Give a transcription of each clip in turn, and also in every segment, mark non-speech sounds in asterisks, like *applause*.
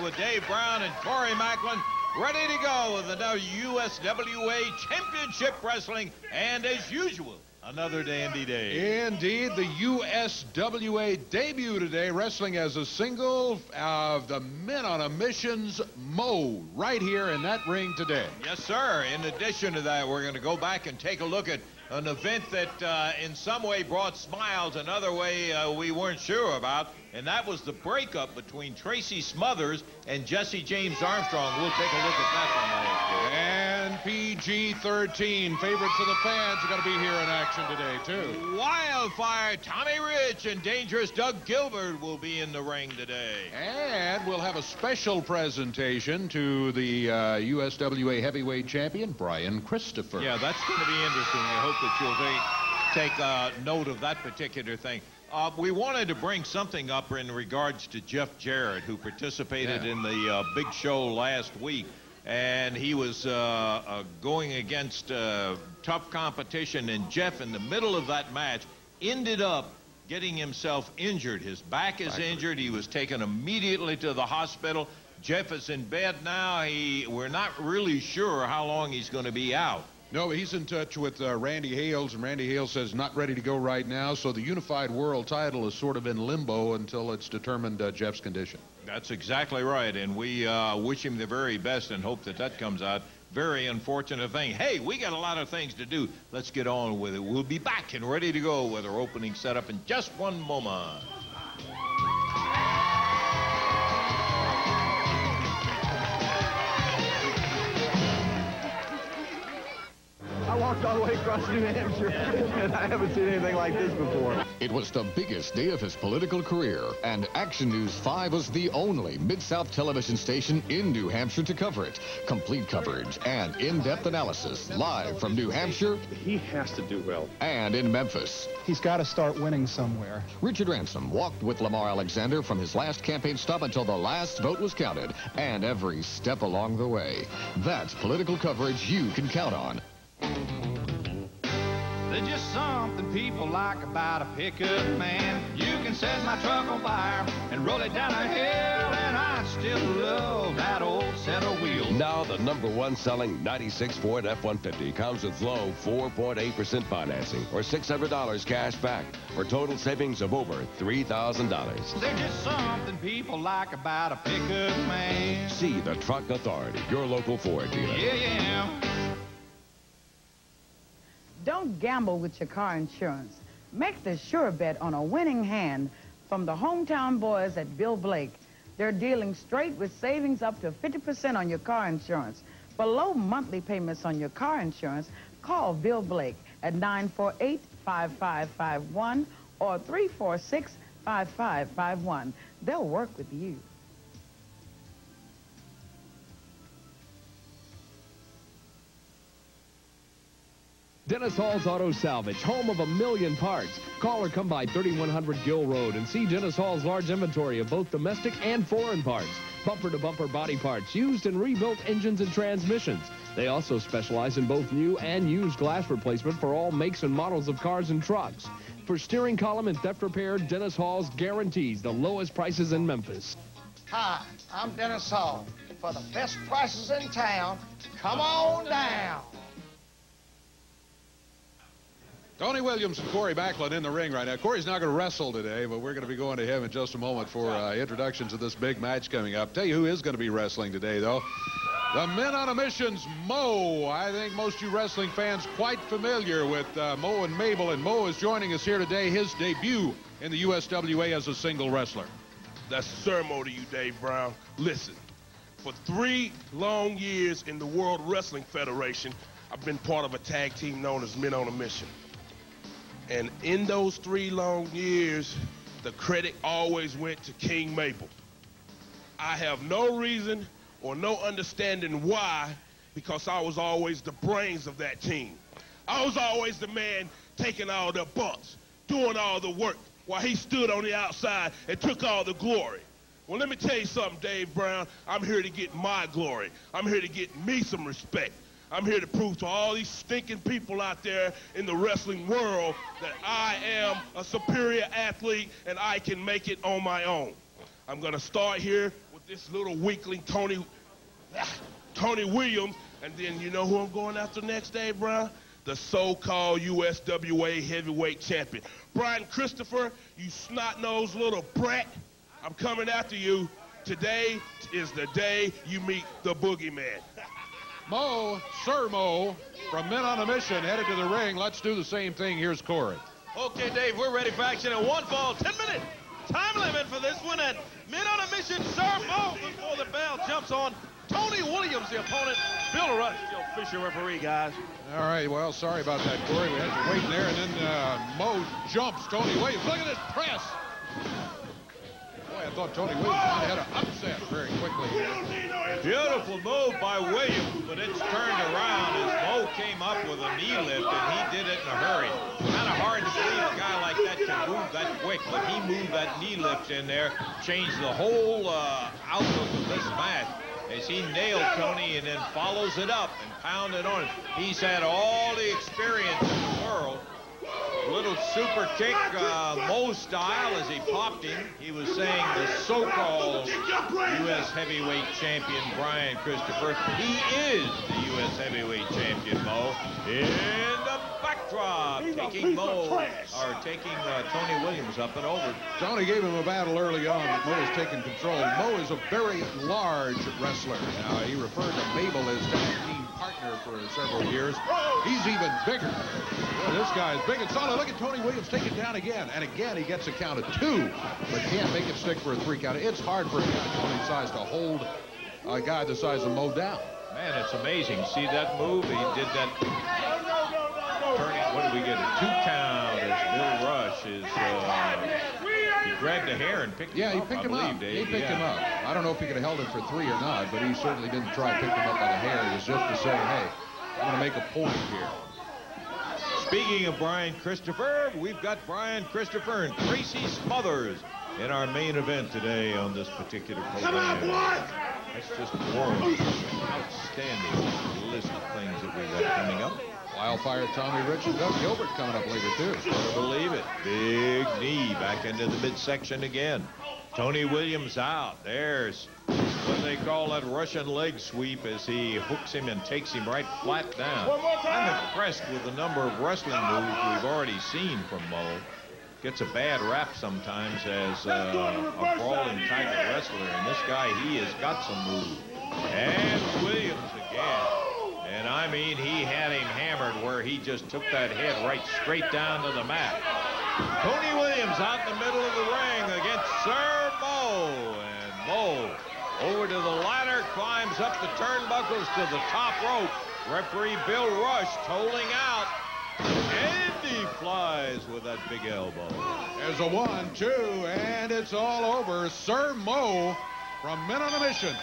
With Dave Brown and Corey Maclin. Ready to go with another USWA Championship Wrestling. And as usual, another dandy day. Indeed, the USWA debut today, wrestling as a single of the Men on a Missions Mo, right here in that ring today. Yes, sir. In addition to that, we're going to go back and take a look at an event that uh, in some way brought smiles, another way uh, we weren't sure about, and that was the breakup between Tracy Smothers and Jesse James Armstrong. We'll take a look at that one. PG-13, favorites of the fans are going to be here in action today, too. Wildfire, Tommy Rich, and Dangerous Doug Gilbert will be in the ring today. And we'll have a special presentation to the uh, USWA heavyweight champion, Brian Christopher. Yeah, that's going to be interesting. I hope that you'll take, take uh, note of that particular thing. Uh, we wanted to bring something up in regards to Jeff Jarrett, who participated Yeah. in the uh, big show last week. And he was uh, uh, going against uh, tough competition. And Jeff, in the middle of that match, ended up getting himself injured. His back is injured. He was taken immediately to the hospital. Jeff is in bed now. He, we're not really sure how long he's going to be out. No, he's in touch with uh, Randy Hales, and Randy Hales says not ready to go right now, so the Unified World title is sort of in limbo until it's determined uh, Jeff's condition. That's exactly right, and we uh, wish him the very best and hope that that comes out. Very unfortunate thing. Hey, we got a lot of things to do. Let's get on with it. We'll be back and ready to go with our opening setup in just one moment. I walked all the way across New Hampshire, *laughs* and I haven't seen anything like this before. It was the biggest day of his political career, and Action News 5 was the only Mid-South television station in New Hampshire to cover it. Complete coverage and in-depth analysis live from New Hampshire He has to do well. and in Memphis. He's got to start winning somewhere. Richard Ransom walked with Lamar Alexander from his last campaign stop until the last vote was counted, and every step along the way. That's political coverage you can count on. There's just something people like about a pickup man. You can set my truck on fire and roll it down a hill, and I still love that old set of wheels. Now the number one selling 96 Ford F-150 comes with low 4.8% financing or $600 cash back for total savings of over $3,000. There's just something people like about a pickup man. See the Truck Authority, your local Ford dealer. Yeah, yeah. Don't gamble with your car insurance. Make the sure bet on a winning hand from the hometown boys at Bill Blake. They're dealing straight with savings up to 50% on your car insurance. For low monthly payments on your car insurance, call Bill Blake at 948-5551 or 346-5551. They'll work with you. Dennis Hall's Auto Salvage, home of a million parts. Call or come by 3100 Gill Road and see Dennis Hall's large inventory of both domestic and foreign parts. Bumper-to-bumper body parts, used and rebuilt engines and transmissions. They also specialize in both new and used glass replacement for all makes and models of cars and trucks. For steering column and theft repair, Dennis Hall's guarantees the lowest prices in Memphis. Hi, I'm Dennis Hall. For the best prices in town, come on down. Tony Williams and Corey Maclin in the ring right now. Corey's not going to wrestle today, but we're going to be going to him in just a moment for uh, introductions to this big match coming up. Tell you who is going to be wrestling today, though. The Men on a Mission's Mo. I think most of you wrestling fans quite familiar with uh, Mo and Mabel, and Mo is joining us here today. His debut in the USWA as a single wrestler. That's Sir Mo to you, Dave Brown. Listen, for three long years in the World Wrestling Federation, I've been part of a tag team known as Men on a Mission. And in those three long years, the credit always went to King Mabel. I have no reason or no understanding why, because I was always the brains of that team. I was always the man taking all the bumps, doing all the work, while he stood on the outside and took all the glory. Well, let me tell you something, Dave Brown. I'm here to get my glory. I'm here to get me some respect. I'm here to prove to all these stinking people out there in the wrestling world that I am a superior athlete and I can make it on my own. I'm going to start here with this little weakling, Tony, *sighs* Tony Williams. And then you know who I'm going after next, Dave Brown? The so-called USWA heavyweight champion. Brian Christopher, you snot-nosed little brat. I'm coming after you. Today is the day you meet the boogeyman. Mo, Sir Mo, from Men on a Mission, headed to the ring. Let's do the same thing. Here's Corey. Okay, Dave, we're ready for action at one fall, 10 minute time limit for this one and Men on a Mission. Sir Mo before the bell jumps on. Tony Williams, the opponent. Bill Rush, the official referee, guys. All right, well, sorry about that, Corey. We had to wait there, and then uh, Mo jumps Tony Williams. Look at this press. I thought Tony Williams had an upset very quickly. Beautiful move by Williams, but it's turned around as Mo came up with a knee lift, and he did it in a hurry. Kind of hard to believe a guy like that can move that quick, but he moved that knee lift in there, changed the whole uh, outlook of this match as he nailed Tony and then follows it up and pounded on. He's had all the experience in the world. Little super kick, uh, Mo style, as he popped him. He was saying the so-called U.S. heavyweight champion, Brian Christopher. He is the U.S. heavyweight champion, Mo. In the backdrop, taking Mo, or taking uh, Tony Williams up and over. Tony gave him a battle early on, but Mo has taken control. Mo is a very large wrestler. Now, he referred to Mabel as tag team partner for several years. He's even bigger. Boy, this guy is big and solid. Look at Tony Williams take it down again. And again, he gets a count of two, but can't make it stick for a three count. It's hard for a guy Tony's size to hold a guy the size of Mo down. Man, it's amazing. See that move? He did that turning. What did we get? A two count as Bill Rush is. Uh, he grabbed the hair and picked yeah, him he picked I him believe, up. Dave. He picked yeah. him up. I don't know if he could have held him for three or not, but he certainly didn't try to pick him up by the hair. It was just to say, hey, I'm going to make a point here. Speaking of Brian Christopher, we've got Brian Christopher and Tracy Smothers in our main event today on this particular program. That's just one outstanding list of things that we've got coming up. Wildfire Tommy Rich and Doug Gilbert coming up later, too. Better believe it. Big knee back into the midsection again. Tony Williams out. There's what they call that Russian leg sweep as he hooks him and takes him right flat down. I'm impressed with the number of wrestling moves we've already seen from Mo. Gets a bad rap sometimes as uh, a brawling type of wrestler, and this guy, he has got some moves. And Williams again. And I mean, he had him hammered where he just took that head right straight down to the mat. Tony Williams out in the middle of the ring against Sir Mo. And Mo over to the ladder, climbs up the turnbuckles to the top rope. Referee Bill Rush tolling out. And he flies with that big elbow. There's a one, two, and it's all over. Sir Mo from Men on a Mission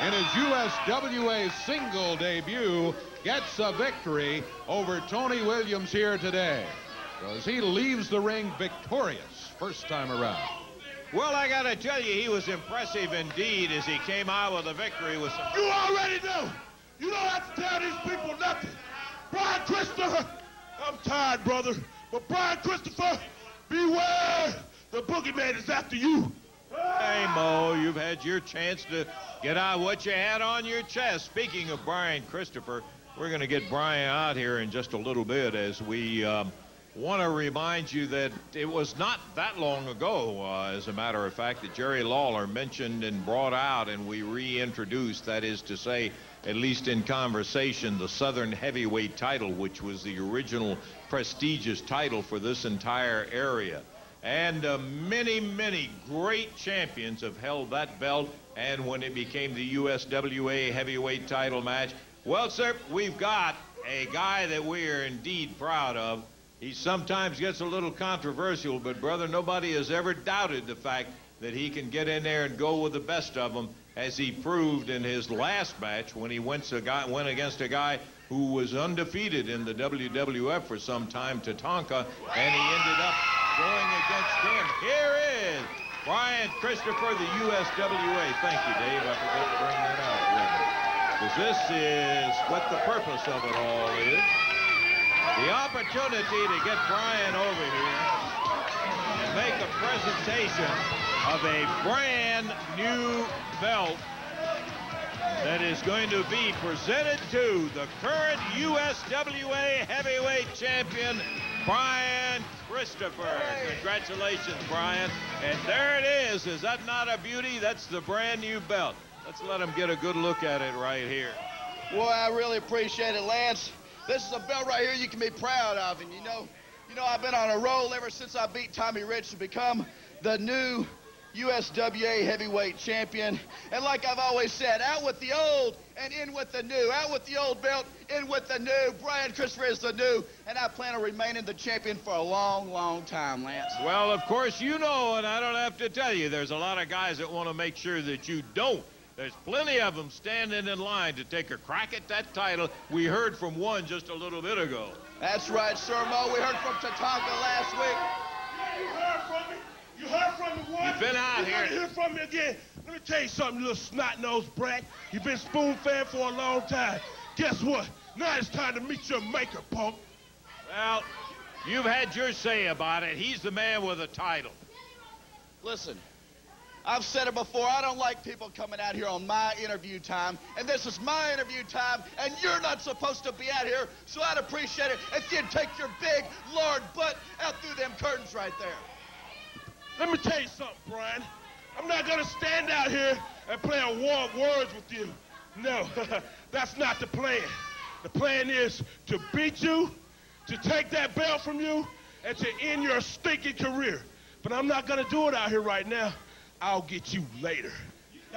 in his USWA single debut gets a victory over Tony Williams here today. Because he leaves the ring victorious first time around. Well, I got to tell you, he was impressive indeed as he came out with a victory with some... You already know. You don't have to tell these people nothing. Brian Christopher, I'm tired, brother. But Brian Christopher, beware. The boogeyman is after you. Hey, Mo, you've had your chance to get out what you had on your chest. Speaking of Brian Christopher, we're going to get Brian out here in just a little bit as we um, want to remind you that it was not that long ago, uh, as a matter of fact, that Jerry Lawler mentioned and brought out and we reintroduced, that is to say, at least in conversation, the Southern Heavyweight title, which was the original prestigious title for this entire area. And uh, many, many great champions have held that belt. And when it became the USWA heavyweight title match, well, sir, we've got a guy that we are indeed proud of. He sometimes gets a little controversial, but brother, nobody has ever doubted the fact that he can get in there and go with the best of them, as he proved in his last match when he went, guy, went against a guy who was undefeated in the WWF for some time, Tatanka, and he ended up going against him. Here is Brian Christopher, the USWA. Thank you, Dave. I forgot to bring that out. Because this is what the purpose of it all is. The opportunity to get Brian over here and make a presentation of a brand new belt that is going to be presented to the current USWA heavyweight champion, Brian Christopher. Congratulations, Brian. And there it is. Is that not a beauty? That's the brand new belt. Let's let him get a good look at it right here. Boy, I really appreciate it, Lance. This is a belt right here you can be proud of. And you know, you know, I've been on a roll ever since I beat Tommy Rich to become the new USWA heavyweight champion. And like I've always said, out with the old and in with the new. Out with the old belt, in with the new. Brian Christopher is the new, and I plan on remaining the champion for a long, long time, Lance. Well, of course, you know, and I don't have to tell you, there's a lot of guys that want to make sure that you don't. There's plenty of them standing in line to take a crack at that title. We heard from one just a little bit ago. That's right, Sir Mo. We heard from Tatanka last week. Yeah, You heard from me? You heard from me once? You've been out you here. gotta hear from me again. Let me tell you something, you little snot-nosed brat. You've been spoon-fed for a long time. Guess what? Now it's time to meet your maker, punk. Well, you've had your say about it. He's the man with a title. Listen, I've said it before. I don't like people coming out here on my interview time, and this is my interview time, and you're not supposed to be out here, so I'd appreciate it if you'd take your big lord butt out through them curtains right there. Let me tell you something, Brian. I'm not gonna stand out here and play a war of words with you. No, *laughs* that's not the plan. The plan is to beat you, to take that belt from you, and to end your stinking career. But I'm not gonna do it out here right now. I'll get you later.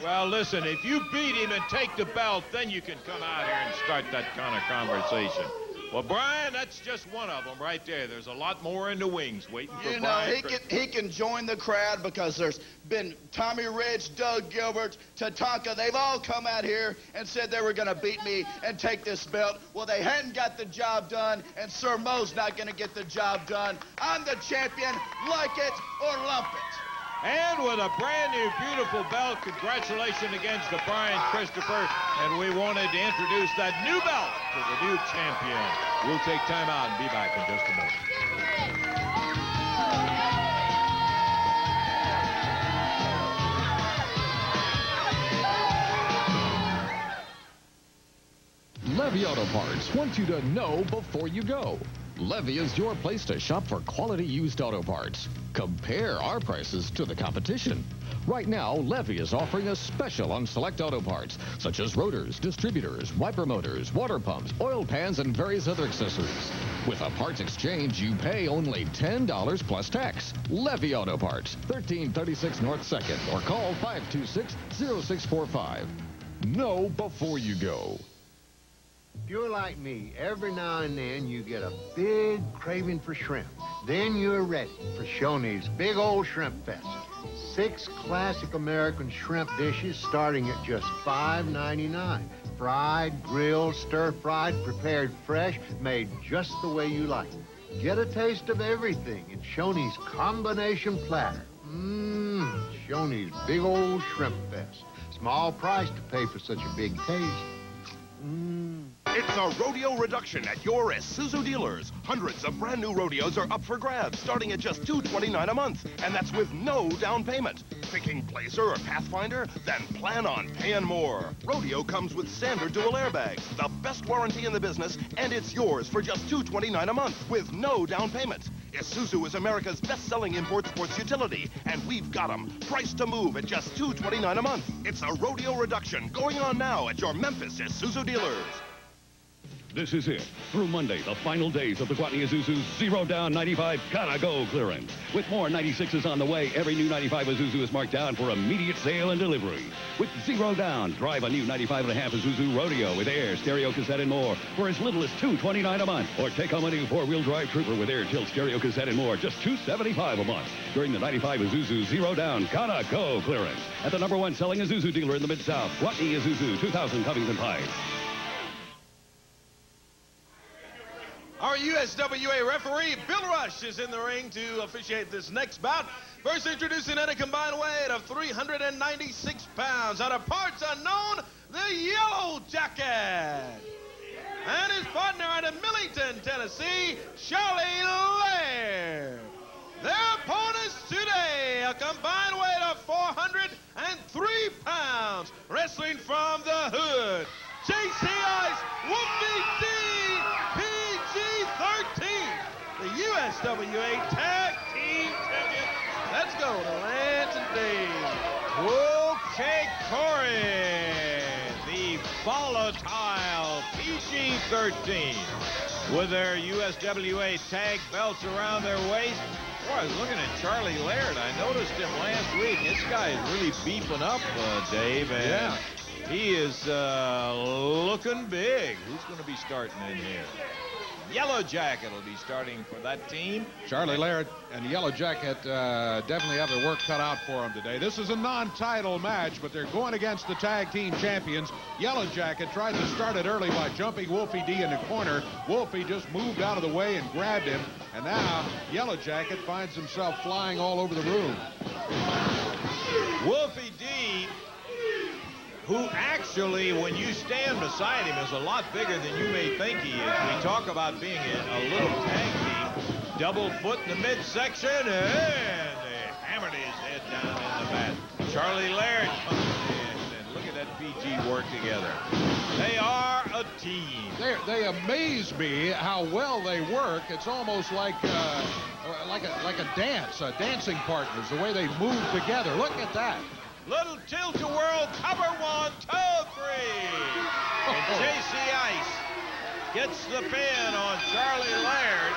Well, listen, if you beat him and take the belt, then you can come out here and start that kind of conversation. Well, Brian, that's just one of them right there. There's a lot more in the wings waiting for Brian. You know, Brian. he can, he can join the crowd because there's been Tommy Rich, Doug Gilbert, Tatanka. They've all come out here and said they were going to beat me and take this belt. Well, they hadn't got the job done, and Sir Mo's not going to get the job done. I'm the champion, like it or lump it. And with a brand new, beautiful belt, congratulations again to Brian Christopher. And we wanted to introduce that new belt to the new champion. We'll take time out and be back in just a moment. Levy Auto Parts wants you to know before you go. Levy is your place to shop for quality used auto parts. Compare our prices to the competition. Right now, Levy is offering a special on select auto parts, such as rotors, distributors, wiper motors, water pumps, oil pans, and various other accessories. With a parts exchange, you pay only $10 plus tax. Levy Auto Parts, 1336 North 2nd, or call 526-0645. Know before you go. You're like me, every now and then you get a big craving for shrimp. Then you're ready for Shoney's Big Old Shrimp Fest. Six classic American shrimp dishes starting at just $5.99. Fried, grilled, stir-fried, prepared fresh, made just the way you like. Get a taste of everything in Shoney's combination platter. Mmm, Shoney's Big Old Shrimp Fest. Small price to pay for such a big taste. Mmm. It's a rodeo reduction at your Isuzu dealers. Hundreds of brand new rodeos are up for grabs, starting at just 229 a month, and that's with no down payment. Picking Blazer or Pathfinder? Then plan on paying more. Rodeo comes with standard dual airbags, the best warranty in the business, and it's yours for just 229 a month with no down payment. Isuzu is America's best-selling import sports utility, and we've got them, priced to move at just 229 a month. It's a rodeo reduction going on now at your Memphis Isuzu dealers. This is it. Through Monday, the final days of the Gwatney Isuzu Zero Down 95 Gotta Go clearance. With more 96s on the way, every new 95 Isuzu is marked down for immediate sale and delivery. With Zero Down, drive a new 95 and a half Isuzu Rodeo with air, stereo cassette, and more for as little as 229 a month. Or take home a new four-wheel drive Trooper with air, tilt, stereo cassette, and more, just 275 a month. During the 95 Isuzu Zero Down Gotta Go clearance. At the number one selling Isuzu dealer in the Mid-South, Gwatney Isuzu, 2000 Covington Pike. Our USWA referee, Bill Rush, is in the ring to officiate this next bout. First introducing at a combined weight of 396 pounds. Out of parts unknown, the Yellow Jacket. And his partner out of Millington, Tennessee, Charlie Laird. Their opponents today, a combined weight of 403 pounds. Wrestling from the hood, J.C. Ice Wolfie D. USWA Tag Team Champions. Let's go to Lance and Dave. Okay, Corey, the volatile PG-13 with their USWA tag belts around their waist. Boy, I was looking at Charlie Laird. I noticed him last week. This guy is really beefing up, uh, Dave. And Yeah. He is uh, looking big. Who's going to be starting in here? Yellow Jacket will be starting for that team. Charlie Laird and Yellow Jacket uh, definitely have their work cut out for them today. This is a non-title match, but they're going against the tag team champions. Yellow Jacket tried to start it early by jumping Wolfie D in the corner. Wolfie just moved out of the way and grabbed him. And now Yellow Jacket finds himself flying all over the room. Wolfie D, who actually, when you stand beside him, is a lot bigger than you may think he is. We talk about being a, a little tag team. Double foot in the midsection, and they hammered his head down in the mat. Charlie Laird comes in, and look at that PG work together. They are a team. They, they amaze me how well they work. It's almost like uh, like a like a dance, uh, dancing partners. The way they move together. Look at that. Little tilt-a-whirl, cover one, two, three. And *laughs* J.C. Ice gets the pin on Charlie Laird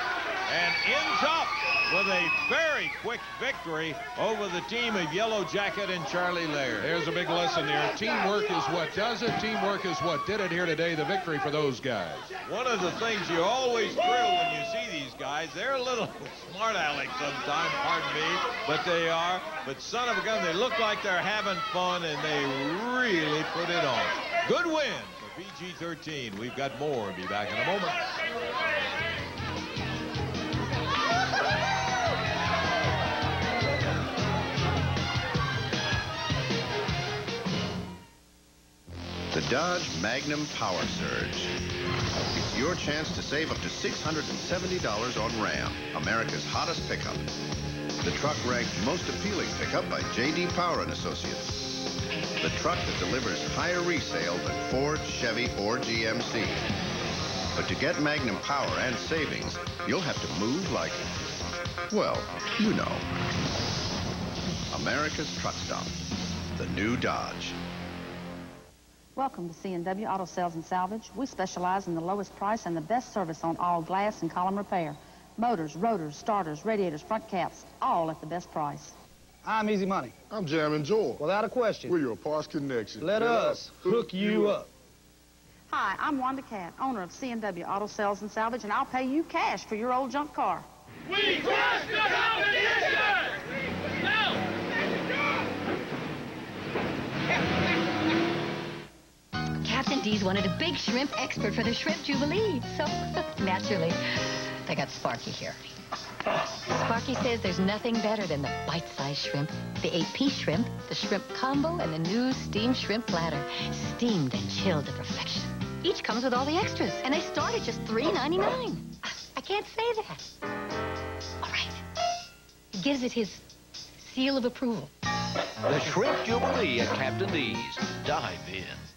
and ends up with a very quick victory over the team of Yellow Jacket and Charlie Laird. There's a big lesson there. Teamwork is what does it. Teamwork is what did it here today. The victory for those guys. One of the things you always thrill when you see these guys, they're a little *laughs* smart aleck sometimes, pardon me, but they are. But son of a gun, they look like they're having fun and they really put it on. Good win for PG-13. We've got more. Be back in a moment. The Dodge Magnum Power Surge. It's your chance to save up to $670 on Ram, America's hottest pickup. The truck ranked most appealing pickup by J.D. Power and Associates. The truck that delivers higher resale than Ford, Chevy, or GMC. But to get Magnum Power and savings, you'll have to move like, well, you know. America's truck stop. The new Dodge. Welcome to C&W Auto Sales and Salvage. We specialize in the lowest price and the best service on all glass and column repair. Motors, rotors, starters, radiators, front caps, all at the best price. I'm Easy Money. I'm Jamin Joel. Without a question. We're your parts connection. Let us hook you up. Hi, I'm Wanda Cat, owner of C&W Auto Sales and Salvage, and I'll pay you cash for your old junk car. We crush the competition! Now! Captain D's wanted a big shrimp expert for the shrimp jubilee. So, *laughs* naturally, they got Sparky here. Sparky says there's nothing better than the bite-sized shrimp, the eight-piece shrimp, the shrimp combo, and the new steamed shrimp platter. Steamed and chilled to perfection. Each comes with all the extras, and they start at just $3.99. I can't say that. All right. He gives it his seal of approval. The Shrimp Jubilee at Captain D's. Dive in.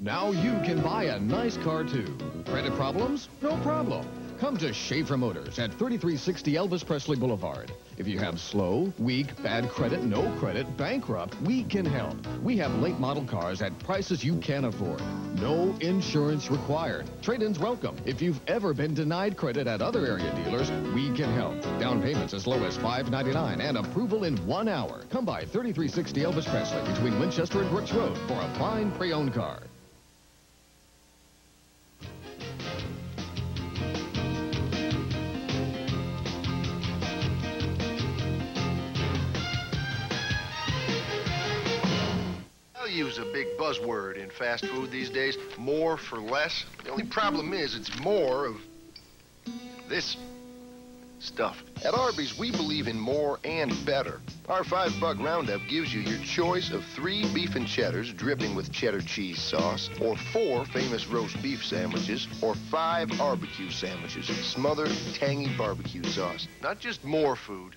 Now you can buy a nice car too. Credit problems? No problem. Come to Schaefer Motors at 3360 Elvis Presley Boulevard. If you have slow, weak, bad credit, no credit, bankrupt, we can help. We have late model cars at prices you can afford. No insurance required. Trade-ins welcome. If you've ever been denied credit at other area dealers, we can help. Down payments as low as $5.99 and approval in one hour. Come by 3360 Elvis Presley between Winchester and Brooks Road for a fine pre-owned car. Value's a big buzzword in fast food these days. More for less. The only problem is it's more of this stuff. At Arby's, we believe in more and better. Our five-buck roundup gives you your choice of three beef and cheddars dripping with cheddar cheese sauce, or four famous roast beef sandwiches, or five barbecue sandwiches smothered tangy barbecue sauce. Not just more food,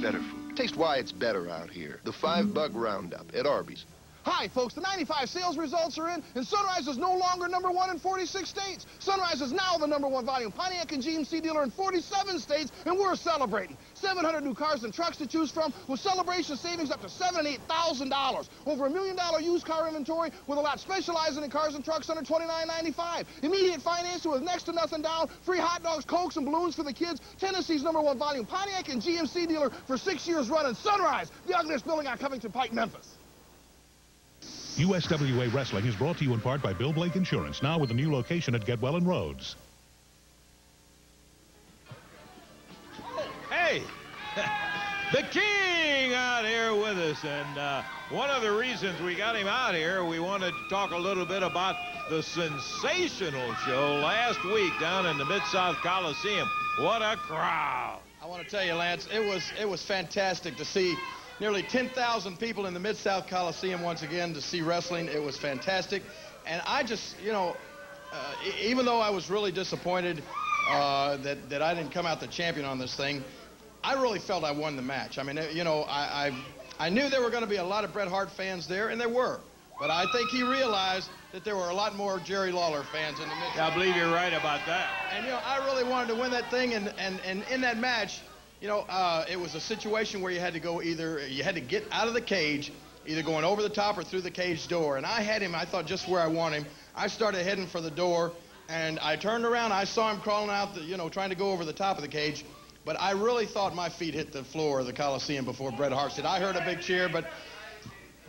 better food. Taste why it's better out here. The five-buck roundup at Arby's. Hi, folks. The 95 sales results are in, and Sunrise is no longer number one in 46 states. Sunrise is now the number one volume Pontiac and GMC dealer in 47 states, and we're celebrating. 700 new cars and trucks to choose from with celebration savings up to seven and eight thousand dollars. Over a million dollar used car inventory with a lot specializing in cars and trucks under $29.95. Immediate financing with next to nothing down. Free hot dogs, cokes, and balloons for the kids. Tennessee's number one volume Pontiac and GMC dealer for six years running. Sunrise, the ugliest building on Covington Pike, Memphis. USWA Wrestling is brought to you in part by Bill Blake Insurance, now with a new location at Getwell and Rhodes. Hey, *laughs* the king out here with us. And uh, one of the reasons we got him out here, we wanted to talk a little bit about the sensational show last week down in the Mid-South Coliseum. What a crowd. I want to tell you, Lance, it was it was fantastic to see nearly 10,000 people in the Mid-South Coliseum once again to see wrestling. It was fantastic. And I just, you know, uh, even though I was really disappointed uh, that, that I didn't come out the champion on this thing, I really felt I won the match. I mean, uh, you know, I, I, I knew there were going to be a lot of Bret Hart fans there, and there were. But I think he realized that there were a lot more Jerry Lawler fans in the mid. I believe you're right about that. And you know, I really wanted to win that thing, and and and in that match, you know, uh, it was a situation where you had to go either you had to get out of the cage, either going over the top or through the cage door. And I had him, I thought just where I want him. I started heading for the door, and I turned around. I saw him crawling out, the, you know, trying to go over the top of the cage. But I really thought my feet hit the floor of the Coliseum before Bret Hart said. I heard a big cheer, but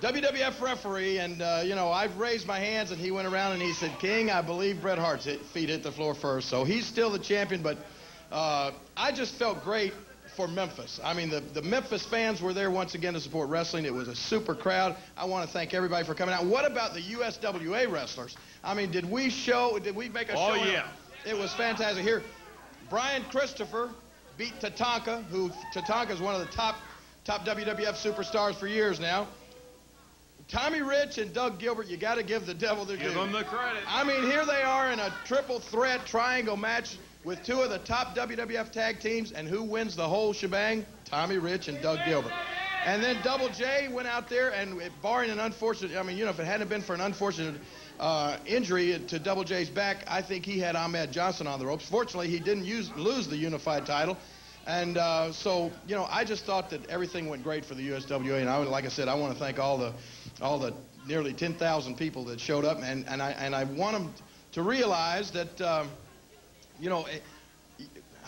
WWF referee, and uh, you know, I've raised my hands, and he went around and he said, "King, I believe Bret Hart's hit, feet hit the floor first, so he's still the champion." But uh, I just felt great for Memphis. I mean, the, the Memphis fans were there once again to support wrestling. It was a super crowd. I want to thank everybody for coming out. What about the USWA wrestlers? I mean, did we show? Did we make a Oh, show? yeah. It was fantastic. Here, Brian Christopher beat Tatanka, who Tatanka is one of the top top WWF superstars for years now. Tommy Rich and Doug Gilbert, you got to give the devil their Give them the credit. I mean, here they are in a triple threat triangle match with two of the top WWF tag teams, and who wins the whole shebang? Tommy Rich and Doug Gilbert. And then Double J went out there, and barring an unfortunate, I mean, you know, if it hadn't been for an unfortunate uh, injury to Double J's back, I think he had Ahmed Johnson on the ropes. Fortunately, he didn't use, lose the unified title. And uh, so, you know, I just thought that everything went great for the USWA. And I, like I said, I want to thank all the, all the nearly 10,000 people that showed up. And, and, I, and I want them to realize that, um, you know, it,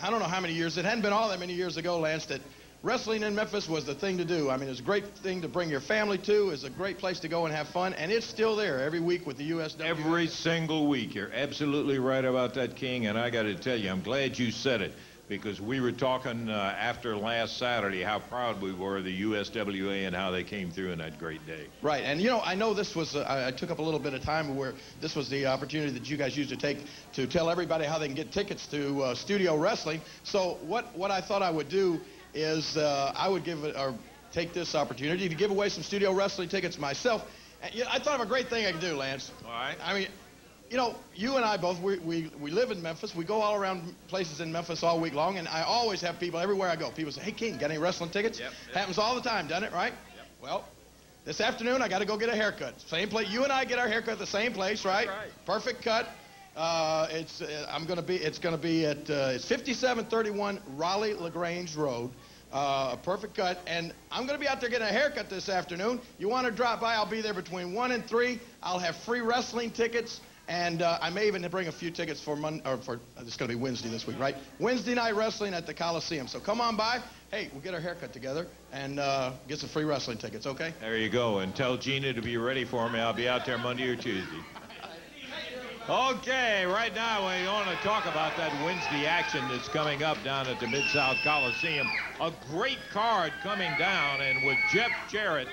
I don't know how many years, it hadn't been all that many years ago, Lance, that wrestling in Memphis was the thing to do. I mean, it's a great thing to bring your family to. It's a great place to go and have fun. And it's still there every week with the USWA. Every single week. You're absolutely right about that, King. And I got to tell you, I'm glad you said it because we were talking uh, after last Saturday how proud we were of the USWA and how they came through in that great day. Right, and you know, I know this was, uh, I, took up a little bit of time where this was the opportunity that you guys used to take to tell everybody how they can get tickets to uh, studio wrestling. So what, what I thought I would do is uh, I would give it, or take this opportunity to give away some studio wrestling tickets myself. And, you know, I thought of a great thing I could do, Lance. All right. I mean, you know, you and I both, we, we, we live in Memphis. We go all around places in Memphis all week long, and I always have people, everywhere I go, people say, hey, King, got any wrestling tickets? Yep, yep. Happens all the time, doesn't it, right? Yep. Well, this afternoon I got to go get a haircut. Same place. You and I get our haircut at the same place, right? Perfect cut. Uh, it's uh, I'm gonna be it's gonna be at uh, it's 5731 Raleigh Lagrange Road. Uh, a perfect cut, and I'm gonna be out there getting a haircut this afternoon. You want to drop by? I'll be there between one and three. I'll have free wrestling tickets. And uh, I may even bring a few tickets for Monday, or for it's going to be Wednesday this week, right? Wednesday night wrestling at the Coliseum. So come on by. Hey, we'll get our haircut together and uh, get some free wrestling tickets, okay? There you go. And tell Gina to be ready for me. I'll be out there Monday or Tuesday. Okay, right now we want to talk about that Wednesday action that's coming up down at the Mid-South Coliseum. A great card coming down, and with Jeff Jarrett,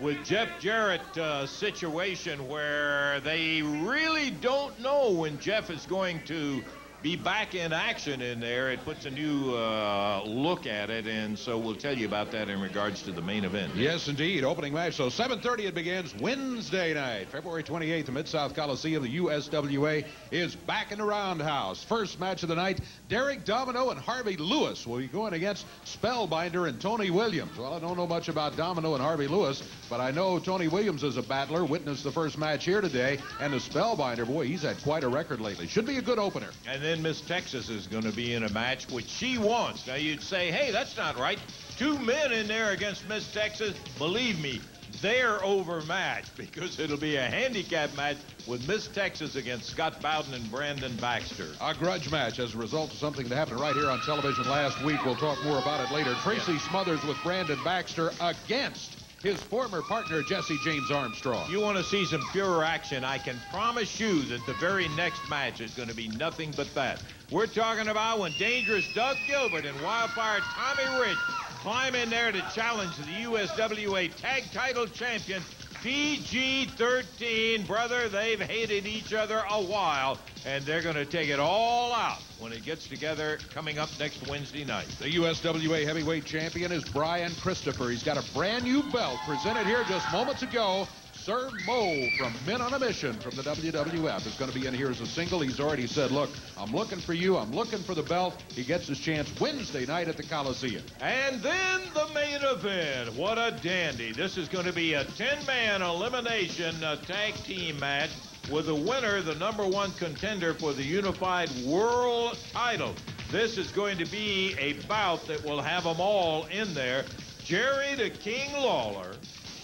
with Jeff Jarrett uh, situation where they really don't know when Jeff is going to be back in action in there. It puts a new uh, look at it, and so we'll tell you about that in regards to the main event. Yes, indeed. Opening match. So 7.30 it begins Wednesday night, February 28th, the Mid-South Coliseum. The USWA is back in the roundhouse. First match of the night, Derek Domino and Harvey Lewis will be going against Spellbinder and Tony Williams. Well, I don't know much about Domino and Harvey Lewis, but I know Tony Williams is a battler. Witnessed the first match here today. And the Spellbinder, boy, he's had quite a record lately. Should be a good opener. And then Miss Texas is going to be in a match which she wants. Now, you'd say, hey, that's not right. Two men in there against Miss Texas. Believe me, they're overmatched *laughs* because it'll be a handicap match with Miss Texas against Scott Bowden and Brandon Baxter. A grudge match as a result of something that happened right here on television last week. We'll talk more about it later. Tracy Smothers with Brandon Baxter against his former partner, Jesse James Armstrong. You want to see some pure action, I can promise you that the very next match is going to be nothing but that. We're talking about when dangerous Doug Gilbert and wildfire Tommy Rich climb in there to challenge the USWA Tag Title Champion PG-13. Brother, they've hated each other a while, and they're going to take it all out when it gets together coming up next Wednesday night. The USWA heavyweight champion is Brian Christopher. He's got a brand new belt presented here just moments ago. Sir Mo from Men on a Mission from the WWF is going to be in here as a single. He's already said, look, I'm looking for you. I'm looking for the belt. He gets his chance Wednesday night at the Coliseum. And then the main event. What a dandy. This is going to be a 10-man elimination uh, tag team match with the winner, the number one contender for the unified world title. This is going to be a bout that will have them all in there. Jerry the King Lawler,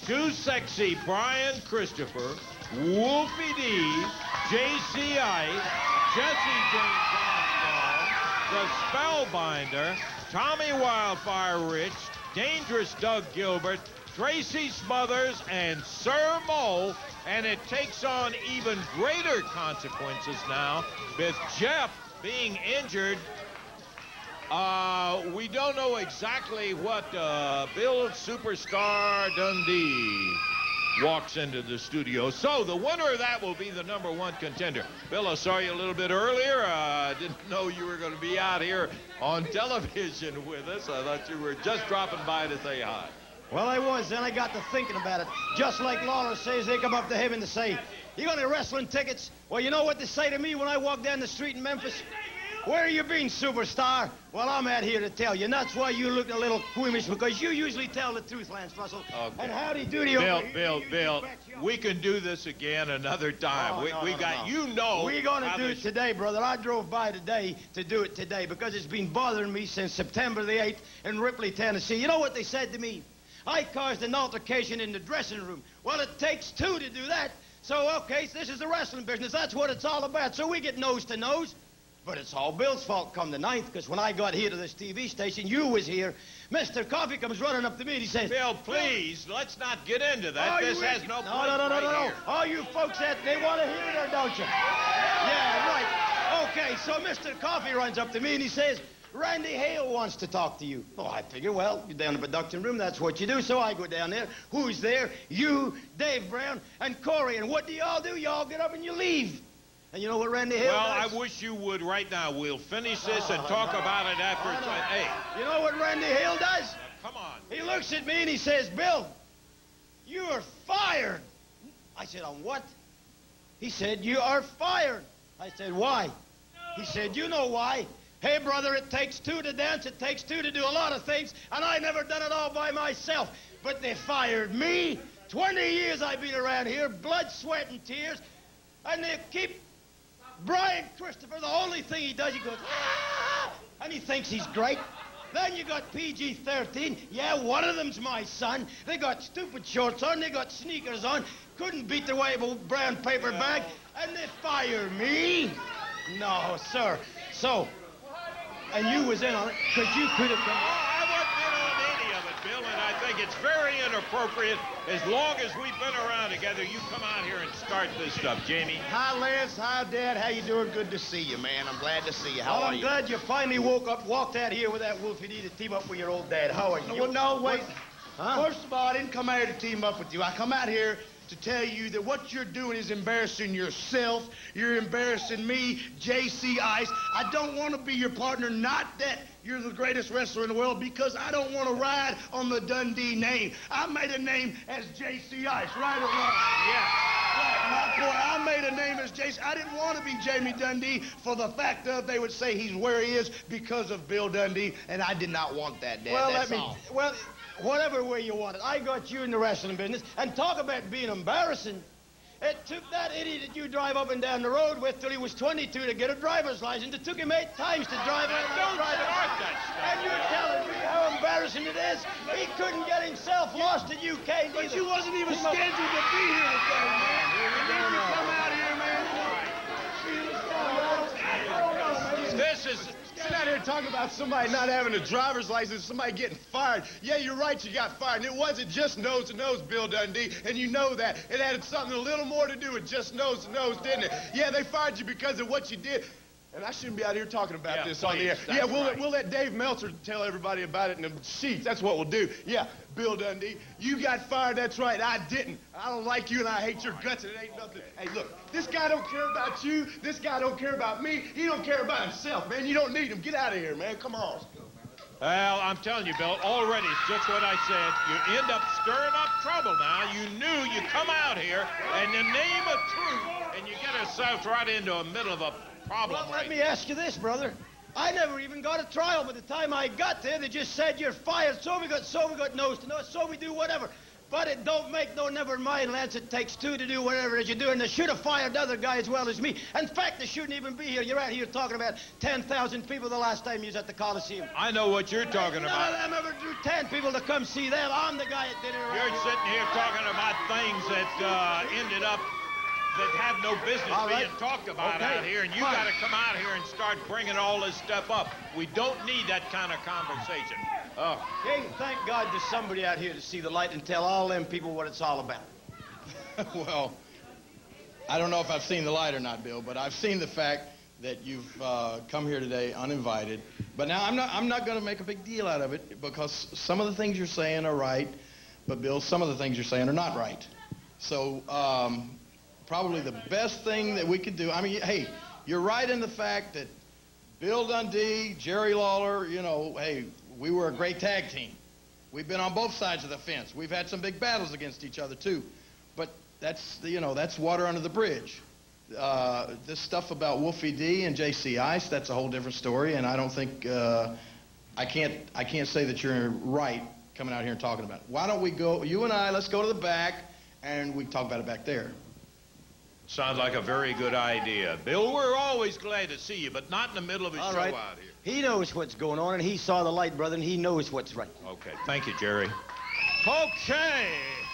too Sexy Brian Christopher, Wolfie D, J.C. Jesse James the Spellbinder, Tommy Wildfire Rich, Dangerous Doug Gilbert, Tracy Smothers, and Sir Mo. And it takes on even greater consequences now with Jeff being injured uh, we don't know exactly what uh, Bill Superstar Dundee walks into the studio. So the winner of that will be the number one contender. Bill, I saw you a little bit earlier. I uh, didn't *laughs* know you were going to be out here on *laughs* television with us. I thought you were just dropping by to say hi. Well, I was. Then I got to thinking about it. Just like Lawler says, they come up to heaven to say, you got any wrestling tickets? Well, you know what they say to me when I walk down the street in Memphis? Where you been, superstar? Well, I'm out here to tell you. And that's why you look a little squeamish, because you usually tell the truth, Lance Russell. Okay. And howdy doody Bill, over here. Bill, you Bill, we can do this again another time. Oh, we no, we no, got, no. you know. We're going to do it today, brother. I drove by today to do it today because it's been bothering me since September the 8th in Ripley, Tennessee. You know what they said to me? I caused an altercation in the dressing room. Well, it takes two to do that. So, okay, so this is the wrestling business. That's what it's all about. So we get nose to nose. But it's all Bill's fault come the ninth, because when I got here to this TV station, you was here. Mr. Coffee comes running up to me and he says, Bill, please, let's not get into that. This has no no, no, no, no, right no, no. here. All you folks that they want to hear it or don't you? Yeah, right. Okay, so Mr. Coffee runs up to me and he says, Randy Hale wants to talk to you. Oh, I figure, well, you're down in the production room, that's what you do. So I go down there. Who's there? You, Dave Brown, and Corey. And what do y'all do? Y'all get up and you leave. And you know what Randy Hill Well, I does? wish you would right now. We'll finish this and Oh, talk no. about it after. Oh. Hey, You know what Randy Hale does? come on. He looks at me and he says, Bill, you are fired. I said, on what? He said, you are fired. I said, why? He said, you know why. Hey, brother, it takes two to dance. It takes two to do a lot of things, and I never done it all by myself. But they fired me. 20 years I've been around here, blood, sweat, and tears, and they keep Brian Christopher, the only thing he does, he goes, "Ah," and he thinks he's great. Then you got PG-13. Yeah, one of them's my son. They got stupid shorts on. They got sneakers on. Couldn't beat their way of a brown paper bag. And they fire me? No, sir. So, and you was in on it because you could have come. I wasn't in on any of it, Bill, and I think it's very inappropriate. As long as we've been around together, you come out here and start this stuff, Jamie. Hi, Lance. Hi, Dad. How you doing? Good to see you, man. I'm glad to see you. How well, are I'm you? glad you finally woke up, walked out here with that Wolfie D to team up with your old dad. How are you? Well, no, wait. Huh? First of all, I didn't come out here to team up with you. I come out here to tell you that what you're doing is embarrassing yourself. You're embarrassing me, J.C. Ice. I don't want to be your partner. Not that you're the greatest wrestler in the world because I don't want to ride on the Dundee name. I made a name as J.C. Ice, right or wrong? Yeah. Right, my boy, I made a name as J.C. I didn't want to be Jamie Dundee for the fact of they would say he's where he is because of Bill Dundee, and I did not want that, Dad. Well, That's let me. all. Well, whatever way you want it, I got you in the wrestling business, and talk about being embarrassing. It took that idiot that you drive up and down the road with till he was 22 to get a driver's license. It took him eight times to drive and Don't drive start that stuff. And you're telling me how embarrassing it is? He couldn't get himself lost to UK. But you wasn't even scheduled to be here today, man. Need to come out here, man. This is You're out here talking about somebody not having a driver's license, somebody getting fired. Yeah, you're right, you got fired. And it wasn't just nose to nose, Bill Dundee, and you know that. It had something a little more to do with just nose to nose, didn't it? Yeah, they fired you because of what you did. And I shouldn't be out here talking about Yeah, this on the air. Yeah, we'll, right. we'll let Dave Meltzer tell everybody about it in the sheets. That's what we'll do. Yeah, Bill Dundee, you got fired. That's right. I didn't. I don't like you, and I hate your guts. And it ain't nothing. Hey, look, this guy don't care about you. This guy don't care about me. He don't care about himself, man. You don't need him. Get out of here, man. Come on. Well, I'm telling you, Bill, already it's just what I said. You end up stirring up trouble now. You knew you come out here in the name of truth, and you get yourself right into the middle of a problem. Well, let right me ask you this, brother. I never even got a trial. By the time I got there, they just said you're fired. So we got, so we got nose to nose. So we do whatever. But it don't make no never mind, Lance. It takes two to do whatever it is you do, and they should have fired the other guy as well as me. In fact, they shouldn't even be here. You're out here talking about 10,000 people the last time you was at the Coliseum. I know what you're talking None about. of them ever drew 10 people to come see them. I'm the guy that did it right You're sitting here talking about things that uh, ended up that have no business right. being talked about Okay, out here, and you got to come out here and start bringing all this stuff up. We don't need that kind of conversation. Oh. King, thank God there's somebody out here to see the light and tell all them people what it's all about. *laughs* well, I don't know if I've seen the light or not, Bill, but I've seen the fact that you've uh, come here today uninvited. But now I'm not, I'm not going to make a big deal out of it because some of the things you're saying are right, but Bill, some of the things you're saying are not right. So um, probably the best thing that we could do, I mean, hey, you're right in the fact that Bill Dundee, Jerry Lawler, you know, hey, we were a great tag team. We've been on both sides of the fence. We've had some big battles against each other too. But that's you know that's water under the bridge. Uh, this stuff about Wolfie D and J.C. Ice, that's a whole different story, and I don't think uh, I can't I can't say that you're right coming out here and talking about it. Why don't we go? You and I, let's go to the back, and we can talk about it back there. Sounds like a very good idea. Bill, we're always glad to see you, but not in the middle of a All show right. out here. He knows what's going on, and he saw the light, brother, and he knows what's right. Okay, thank you, Jerry. Okay.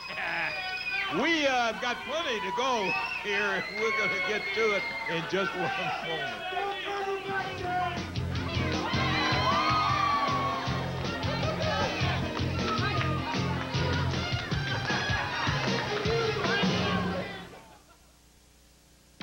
*laughs* We uh, got plenty to go here, and we're going to get to it in just one moment.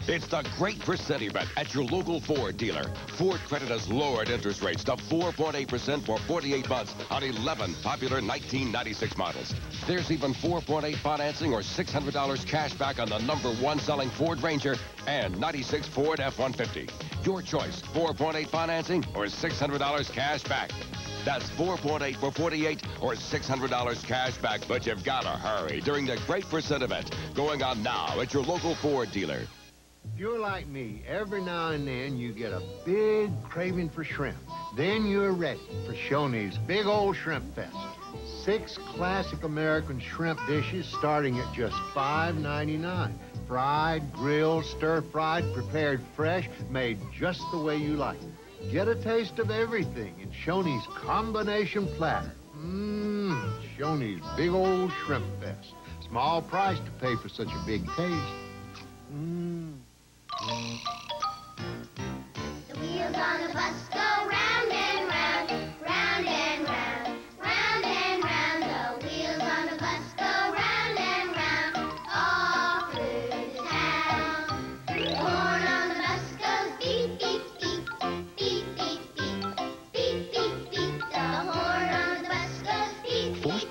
It's the great percent event at your local Ford dealer. Ford Credit has lowered interest rates to 4.8% for 48 months on 11 popular 1996 models. There's even 4.8 financing or $600 cash back on the number one selling Ford Ranger and 96 Ford F-150. Your choice, 4.8 financing or $600 cash back. That's 4.8 for 48 or $600 cash back, but you've got to hurry during the great percent event going on now at your local Ford dealer. If you're like me, every now and then you get a big craving for shrimp. Then you're ready for Shoney's Big Old Shrimp Fest. Six classic American shrimp dishes starting at just $5.99. Fried, grilled, stir-fried, prepared fresh, made just the way you like. Get a taste of everything in Shoney's combination platter. Mmm, Shoney's Big Old Shrimp Fest. Small price to pay for such a big taste. Mmm.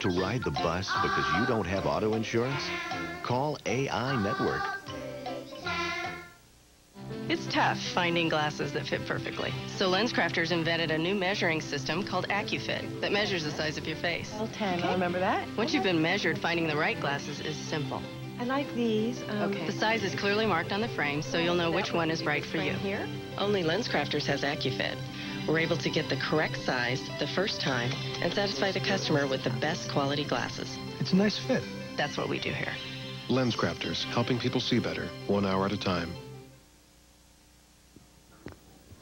To ride the bus because you don't have auto insurance? Call AI Network. It's tough finding glasses that fit perfectly. So LensCrafters invented a new measuring system called AccuFit that measures the size of your face. Well, 10, I'll remember that. Once you've been measured, finding the right glasses is simple. I like these. Um, The size is clearly marked on the frame, so you'll know which one is right for you. Here? Only LensCrafters has AccuFit. We're able to get the correct size the first time and satisfy the customer with the best quality glasses. It's a nice fit. That's what we do here. Lens Crafters, helping people see better, one hour at a time.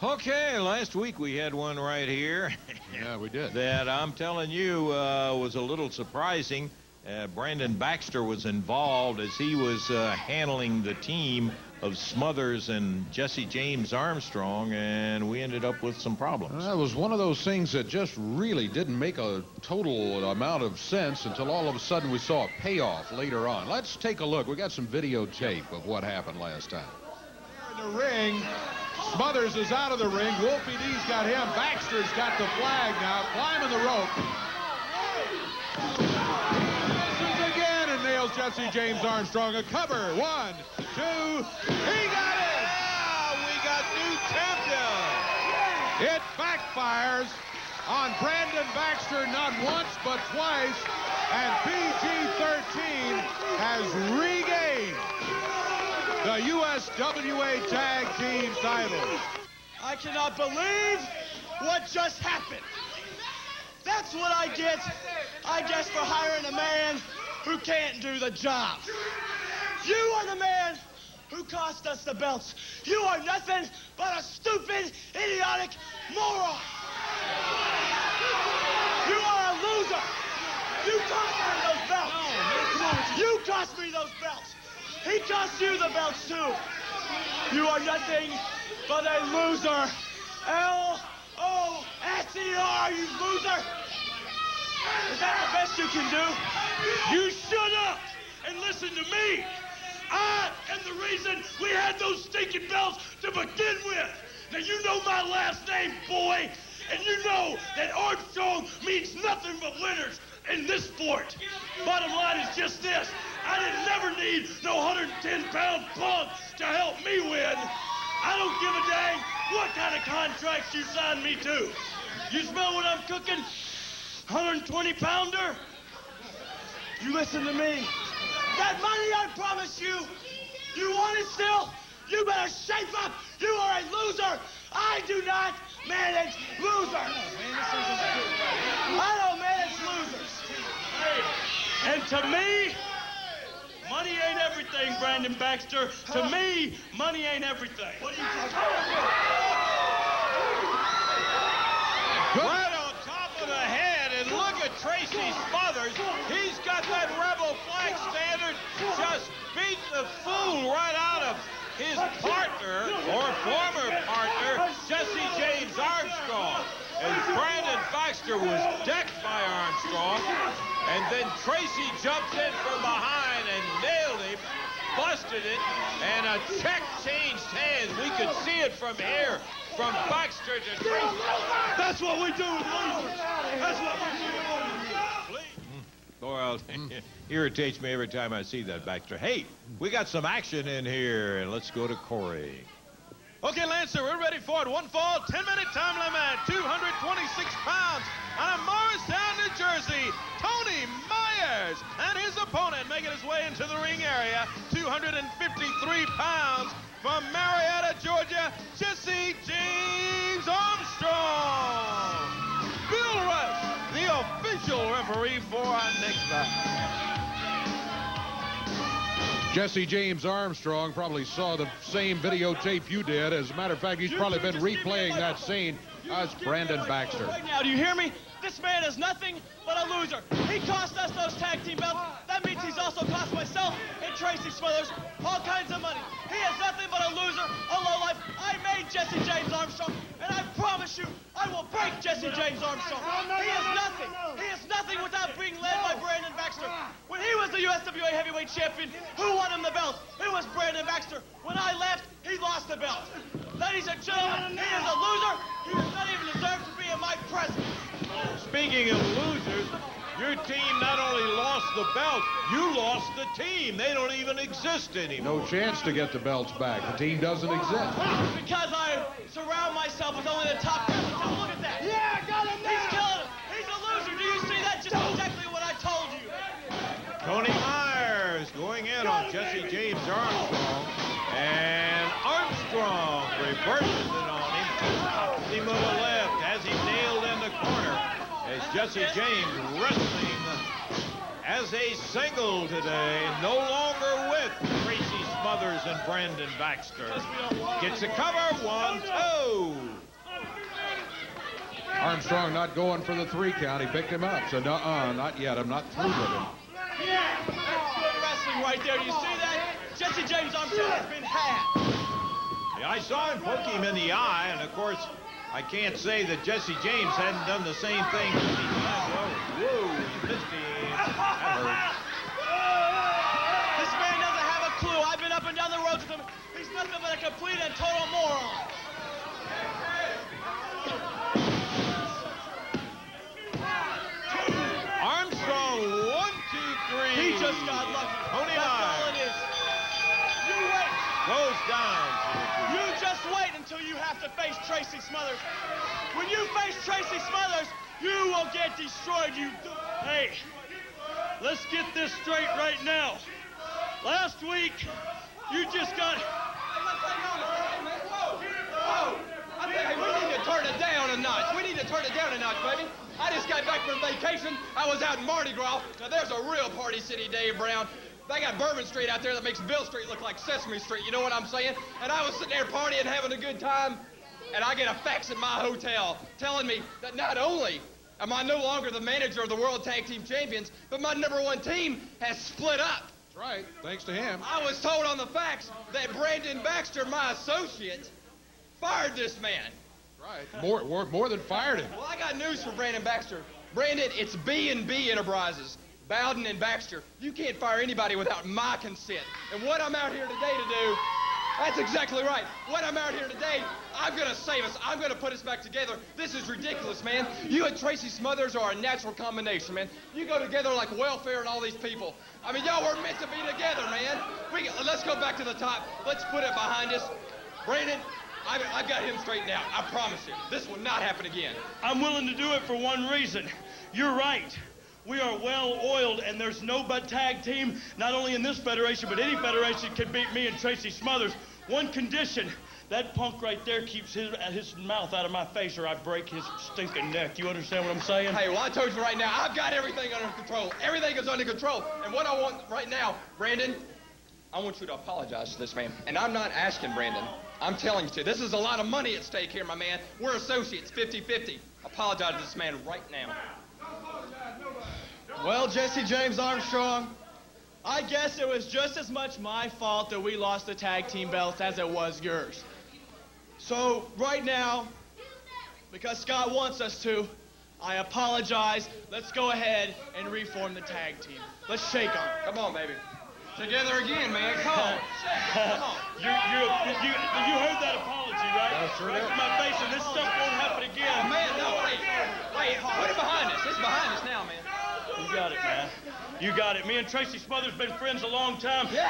Okay, last week we had one right here. *laughs* yeah, we did. That I'm telling you uh, was a little surprising. Uh, Brandon Baxter was involved as he was uh, handling the team of Smothers and Jesse James Armstrong, and we ended up with some problems. That was one of those things that just really didn't make a total amount of sense until all of a sudden we saw a payoff later on. Let's take a look. We got some videotape of what happened last time. In the ring, Smothers is out of the ring. Wolfie D's got him. Baxter's got the flag now, climbing the rope. Misses again and nails Jesse James Armstrong. A cover. One, two. He got it! Yeah, we got new champion. It backfires on Brandon Baxter not once but twice, and PG-13 has regained the USWA Tag Team title. I cannot believe what just happened. That's what I get, I guess, for hiring a man who can't do the job. You are the man who cost us the belts. You are nothing but a stupid, idiotic moron. You are a loser. You cost me those belts. You cost me those belts. He cost you the belts too. You are nothing but a loser. L-O-S-E-R, you loser. Is that the best you can do? You shut up and listen to me. I am the reason we had those stinking belts to begin with. Now you know my last name, boy, and you know that Armstrong means nothing but winners in this sport. Bottom line is just this. I didn't never need no 110-pound punk to help me win. I don't give a dang what kind of contracts you signed me to. You smell what I'm cooking? 120 pounder? You listen to me. That money I promised you, you want it still? You better shape up. You are a loser. I do not manage losers. I don't manage losers. And to me, money ain't everything, Brandon Baxter. To me, money ain't everything. Right on top of the head, and look at Tracy Smothers. He's got that rebel flag standard. Just beat the fool right out of his partner, or former partner, Jesse James Armstrong. And Brandon Baxter was decked by Armstrong. And then Tracy jumped in from behind and nailed him, busted it, and a check changed hands. We could see it from here, from Baxter to Tracy. That's what we do with losers. That's what we do with losers. Hmm. Well, *laughs* irritates me every time I see that, Baxter. Hey, we got some action in here, and let's go to Corey. Okay, Lancer, we're ready for it. One fall, 10-minute time limit, 226 pounds. Out of Morristown, New Jersey, Tony Myers and his opponent making his way into the ring area, 253 pounds from Marietta, Georgia, Jesse James Armstrong. Bill Rush, the official referee for our next match. Jesse James Armstrong probably saw the same videotape you did. As a matter of fact, he's probably been replaying that scene. That's Brandon Baxter. Right now, do you hear me? This man is nothing but a loser. He cost us those tag team belts. That means he's also cost myself and Tracy Smothers all kinds of money. He is nothing but a loser, a lowlife. I made Jesse James Armstrong, and I promise you, I will break Jesse James Armstrong. He is nothing. He is nothing without being led by Brandon Baxter. Ah. When he was the USWA heavyweight champion, who won him the belt? It was Brandon Baxter. When I left, he lost the belt. Ladies and gentlemen, he is a loser. He does not even deserve to be in my presence. Speaking of losers, Your team not only lost the belt, you lost the team. They don't even exist anymore. No chance to get the belts back. The team doesn't exist. Because I surround myself with only the top guys. Look at that. Yeah, I got him now. He's killing him. He's a loser. Do you see that? Just exactly what I told you. Tony Myers going in on Jesse James Armstrong. And Armstrong reverses it on him. Pops him with a left as he nailed in the corner. As Jesse James wrestling as a single today, no longer with Tracy Smothers and Brandon Baxter. Gets a cover, one, two. Armstrong not going for the three count. He picked him up. So, no, uh, not yet. I'm not through with him. Yeah, that's good wrestling right there. You see that? Jesse James Armstrong has been had. Yeah, I saw him poke him in the eye, and of course, I can't say that Jesse James hadn't done the same thing. Whoa, he missed him. That hurts. This man doesn't have a clue. I've been up and down the road with him. He's nothing but a complete and total moron. Until you have to face Tracy Smothers. When you face Tracy Smothers, you will get destroyed. You. Hey, let's get this straight right now. Last week, you just got. Hey, we need to turn it down a notch. We need to turn it down a notch, baby. I just got back from vacation. I was out in Mardi Gras. Now, there's a real party city, Dave Brown. They got Bourbon Street out there that makes Beale Street look like Sesame Street. You know what I'm saying? And I was sitting there partying, and having a good time, and I get a fax at my hotel telling me that not only am I no longer the manager of the World Tag Team Champions, but my number one team has split up. That's right. Thanks to him. I was told on the fax that Brandon Baxter, my associate, fired this man. Right. More, more, more than fired him. Well, I got news for Brandon Baxter. Brandon, it's B&B Enterprises. Bowden and Baxter, you can't fire anybody without my consent. And what I'm out here today to do, that's exactly right. What I'm out here today, I'm gonna save us. I'm gonna put us back together. This is ridiculous, man. You and Tracy Smothers are a natural combination, man. You go together like welfare and all these people. I mean, y'all were meant to be together, man. We, let's go back to the top. Let's put it behind us. Brandon, I've, I've got him straightened out. I promise you. This will not happen again. I'm willing to do it for one reason. You're right. We are well oiled, and there's no but tag team, not only in this federation, but any federation can beat me and Tracy Smothers. One condition. That punk right there keeps his, his mouth out of my face or I break his stinking neck. You understand what I'm saying? Hey, well, I told you right now, I've got everything under control. Everything is under control. And what I want right now, Brandon, I want you to apologize to this man. And I'm not asking, Brandon. I'm telling you to. This is a lot of money at stake here, my man. We're associates, 50-50. Apologize to this man right now. Well, Jesse James Armstrong, I guess it was just as much my fault that we lost the tag team belts as it was yours. So, right now, because Scott wants us to, I apologize. Let's go ahead and reform the tag team. Let's shake on it. Come on, baby. Together again, man. Come on. Come on. *laughs* You, you, you, you heard that apology, right? I sure right did. to my face, and this stuff won't happen again. Oh, man, no, wait. Wait, put it behind us. It's behind us now, man. You got it, man. You got it. Me and Tracy Smothers been friends a long time. Oh, yeah.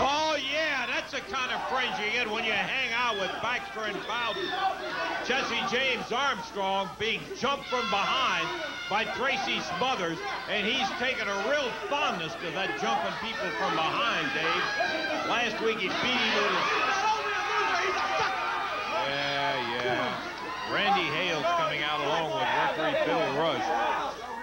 Oh, yeah, that's the kind of friends you get when you hang out with Baxter and Bowden. Jesse James Armstrong being jumped from behind by Tracy Smothers, and he's taken a real fondness to that jumping people from behind, Dave. Last week he beat him with his... Yeah, yeah. Randy Hales coming out along with referee Bill Rush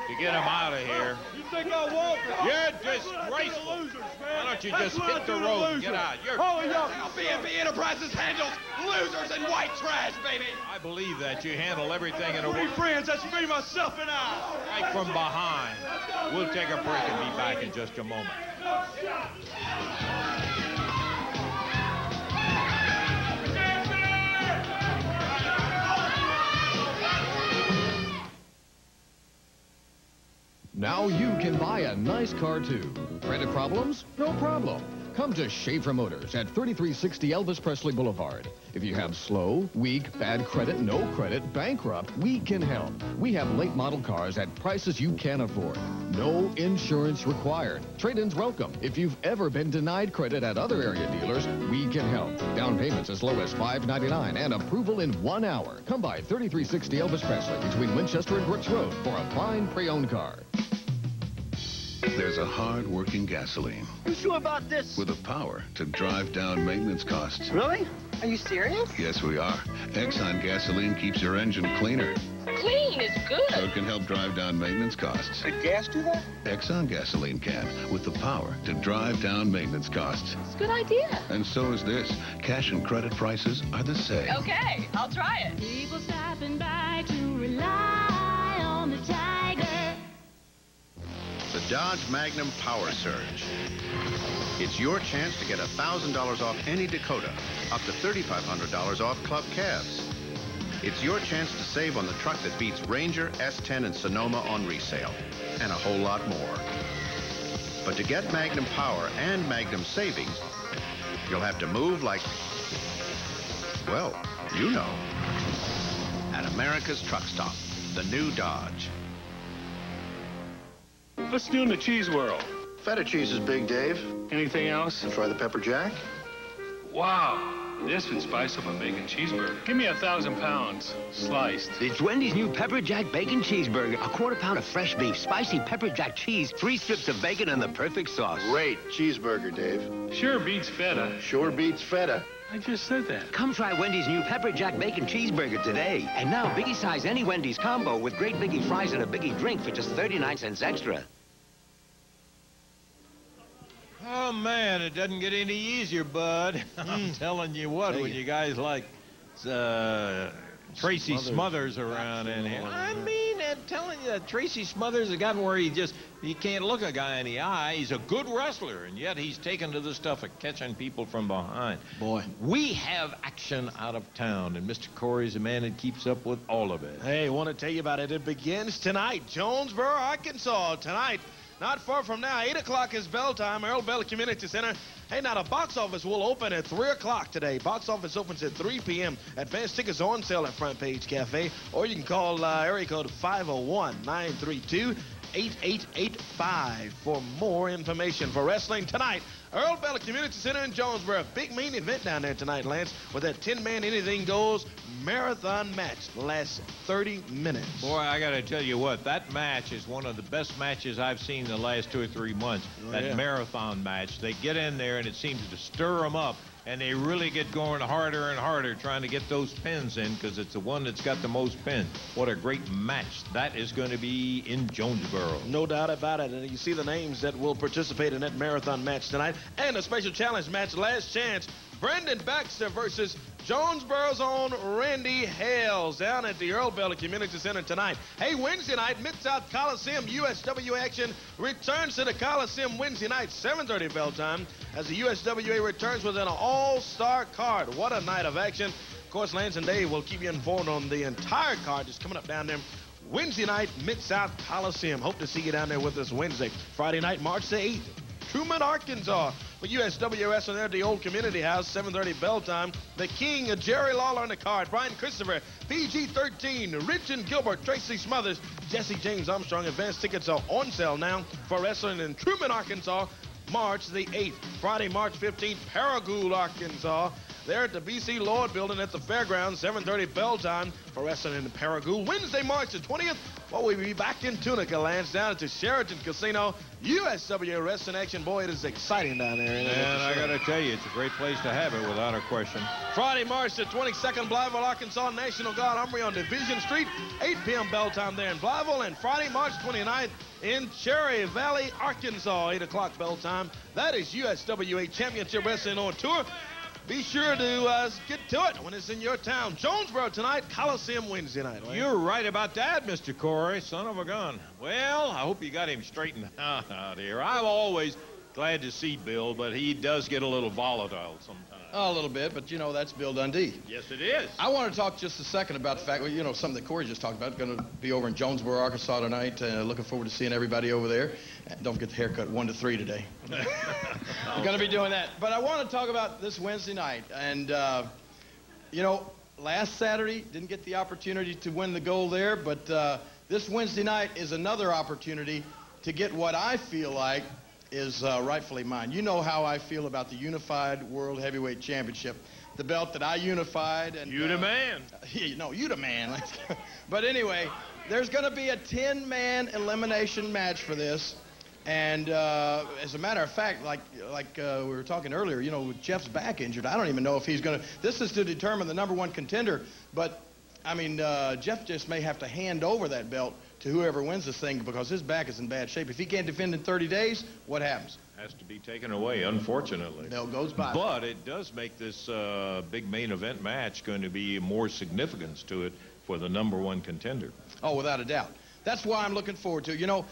to get him out of here. You think I won't? You're disgraceful. Losers, Why don't you just hit the road and get out? You're... B&B Enterprises handles losers and white trash, baby. I believe that you handle everything in a We way friends. That's me, myself, and I. right from behind. We'll take a break and be back in just a moment. Can buy a nice car too. Credit problems? No problem. Come to Schaefer Motors at 3360 Elvis Presley Boulevard. If you have slow, weak, bad credit, no credit, bankrupt, we can help. We have late model cars at prices you can afford. No insurance required. Trade-ins welcome. If you've ever been denied credit at other area dealers, we can help. Down payments as low as $5.99 and approval in one hour. Come by 3360 Elvis Presley between Winchester and Brooks Road for a fine pre-owned car. There's a hard-working gasoline You sure about this? with the power to drive down maintenance costs. Really? Are you serious? Yes, we are. Exxon gasoline keeps your engine cleaner, Clean is good. so good. it can help drive down maintenance costs. Could gas do that? Exxon gasoline can, with the power to drive down maintenance costs. It's a good idea. And so is this. Cash and credit prices are the same. Okay, I'll try it. People stopping by to rely The Dodge Magnum Power Surge. It's your chance to get $1,000 off any Dakota, up to $3,500 off Club Cabs. It's your chance to save on the truck that beats Ranger, S10, and Sonoma on resale, and a whole lot more. But to get Magnum Power and Magnum Savings, you'll have to move like, well, you know. At America's Truck Stop, the new Dodge. What's new in the cheese world? Feta cheese is big, Dave. Anything else? Try the pepper jack? Wow. This would spice up a bacon cheeseburger. Give me a thousand pounds, sliced. It's Wendy's new Pepper Jack Bacon Cheeseburger. A quarter pound of fresh beef, spicy pepper jack cheese, three strips of bacon, and the perfect sauce. Great cheeseburger, Dave. Sure beats feta. Sure beats feta. I just said that. Come try Wendy's new Pepper Jack Bacon Cheeseburger today. And now, Biggie size any Wendy's combo with great Biggie fries and a Biggie drink for just 39 cents extra. Oh, man, it doesn't get any easier, bud. *laughs* I'm telling you what, when you guys like uh, Tracy Smothers, around in here. I mean, I'm telling you, that Tracy Smothers has gotten where he just, he can't look a guy in the eye. He's a good wrestler, and yet he's taken to the stuff of catching people from behind. Boy. We have action out of town, and Mr. Corey's a man that keeps up with all of it. Hey, want to tell you about it. It begins tonight. Jonesboro, Arkansas. Tonight, not far from now, 8 o'clock is bell time, Earl Bell Community Center. Hey, now the box office will open at 3 o'clock today. Box office opens at 3 p.m. Advance tickets on sale at Front Page Cafe, or you can call uh, area code 501-932 8885 for more information for wrestling tonight. Earl Bell Community Center in Jonesboro. Big main event down there tonight, Lance, with that 10-man anything goes marathon match. The last 30 minutes. Boy, I got to tell you what, that match is one of the best matches I've seen in the last two or three months. Oh, that yeah. marathon match. They get in there and it seems to stir them up, and they really get going harder and harder trying to get those pins in because it's the one that's got the most pins. What a great match that is going to be in Jonesboro. No doubt about it. And you see the names that will participate in that marathon match tonight. And a special challenge match, last chance. Brandon Baxter versus Jonesboro's own Randy Hales down at the Earl Bell Community Center tonight. Hey, Wednesday night, Mid-South Coliseum USW action returns to the Coliseum Wednesday night, 7.30 bell time, as the USWA returns with an all-star card. What a night of action. Of course, Lance and Dave will keep you informed on the entire card that's coming up down there Wednesday night, Mid-South Coliseum. Hope to see you down there with us Wednesday. Friday night, March the 8th, Truman, Arkansas. For USWA wrestling there at the old community house, 7.30 bell time. The King, Jerry Lawler on the card. Brian Christopher, PG-13, Rich and Gilbert, Tracy Smothers, Jesse James Armstrong. Advanced tickets are on sale now for wrestling in Truman, Arkansas. March the 8th. Friday, March 15th, Paragould, Arkansas. There at the BC Lord Building at the fairgrounds, 7.30 bell time for wrestling in Paragould. Wednesday, March the 20th, well, we'll be back in Tunica, Lance, down at the Sheraton Casino. USW Wrestling Action. Boy, it is exciting down there. And I got to tell you, it's a great place to have it without a question. Friday, March the 22nd, Blytheville, Arkansas, National Guard Armory on Division Street, 8 p.m. bell time there in Blytheville, and Friday, March 29th in Cherry Valley, Arkansas, 8 o'clock bell time. That is USWA Championship Wrestling on tour. Be sure to uh, get to it when it's in your town. Jonesboro tonight, Coliseum Wednesday night. You're right about that, Mr. Corey, son of a gun. Well, I hope you got him straightened *laughs* out here. I'm always glad to see Bill, but he does get a little volatile sometimes. A little bit, but you know, that's Bill Dundee. Yes, it is. I want to talk just a second about the fact, well, you know, something that Corey just talked about. Going to be over in Jonesboro, Arkansas tonight. Uh, looking forward to seeing everybody over there. And don't forget the haircut, 1 to 3 today. We're going to be doing that. But I want to talk about this Wednesday night. And, uh, you know, last Saturday, didn't get the opportunity to win the gold there, but uh, this Wednesday night is another opportunity to get what I feel like is uh, rightfully mine. You know how I feel about the Unified World Heavyweight Championship, the belt that I unified. And, You the uh, man. *laughs* yeah, no, you the man. but anyway, there's going to be a 10-man elimination match for this. And uh, as a matter of fact, like like uh, we were talking earlier, you know, with Jeff's back injured, I don't even know if he's going to. This is to determine the number one contender. But I mean, uh, Jeff just may have to hand over that belt to whoever wins this thing because his back is in bad shape. If he can't defend in 30 days, what happens? Has to be taken away, unfortunately. Belt goes by. But it does make this uh, big main event match going to be more significance to it for the number one contender. Oh, without a doubt. That's why I'm looking forward to. You know,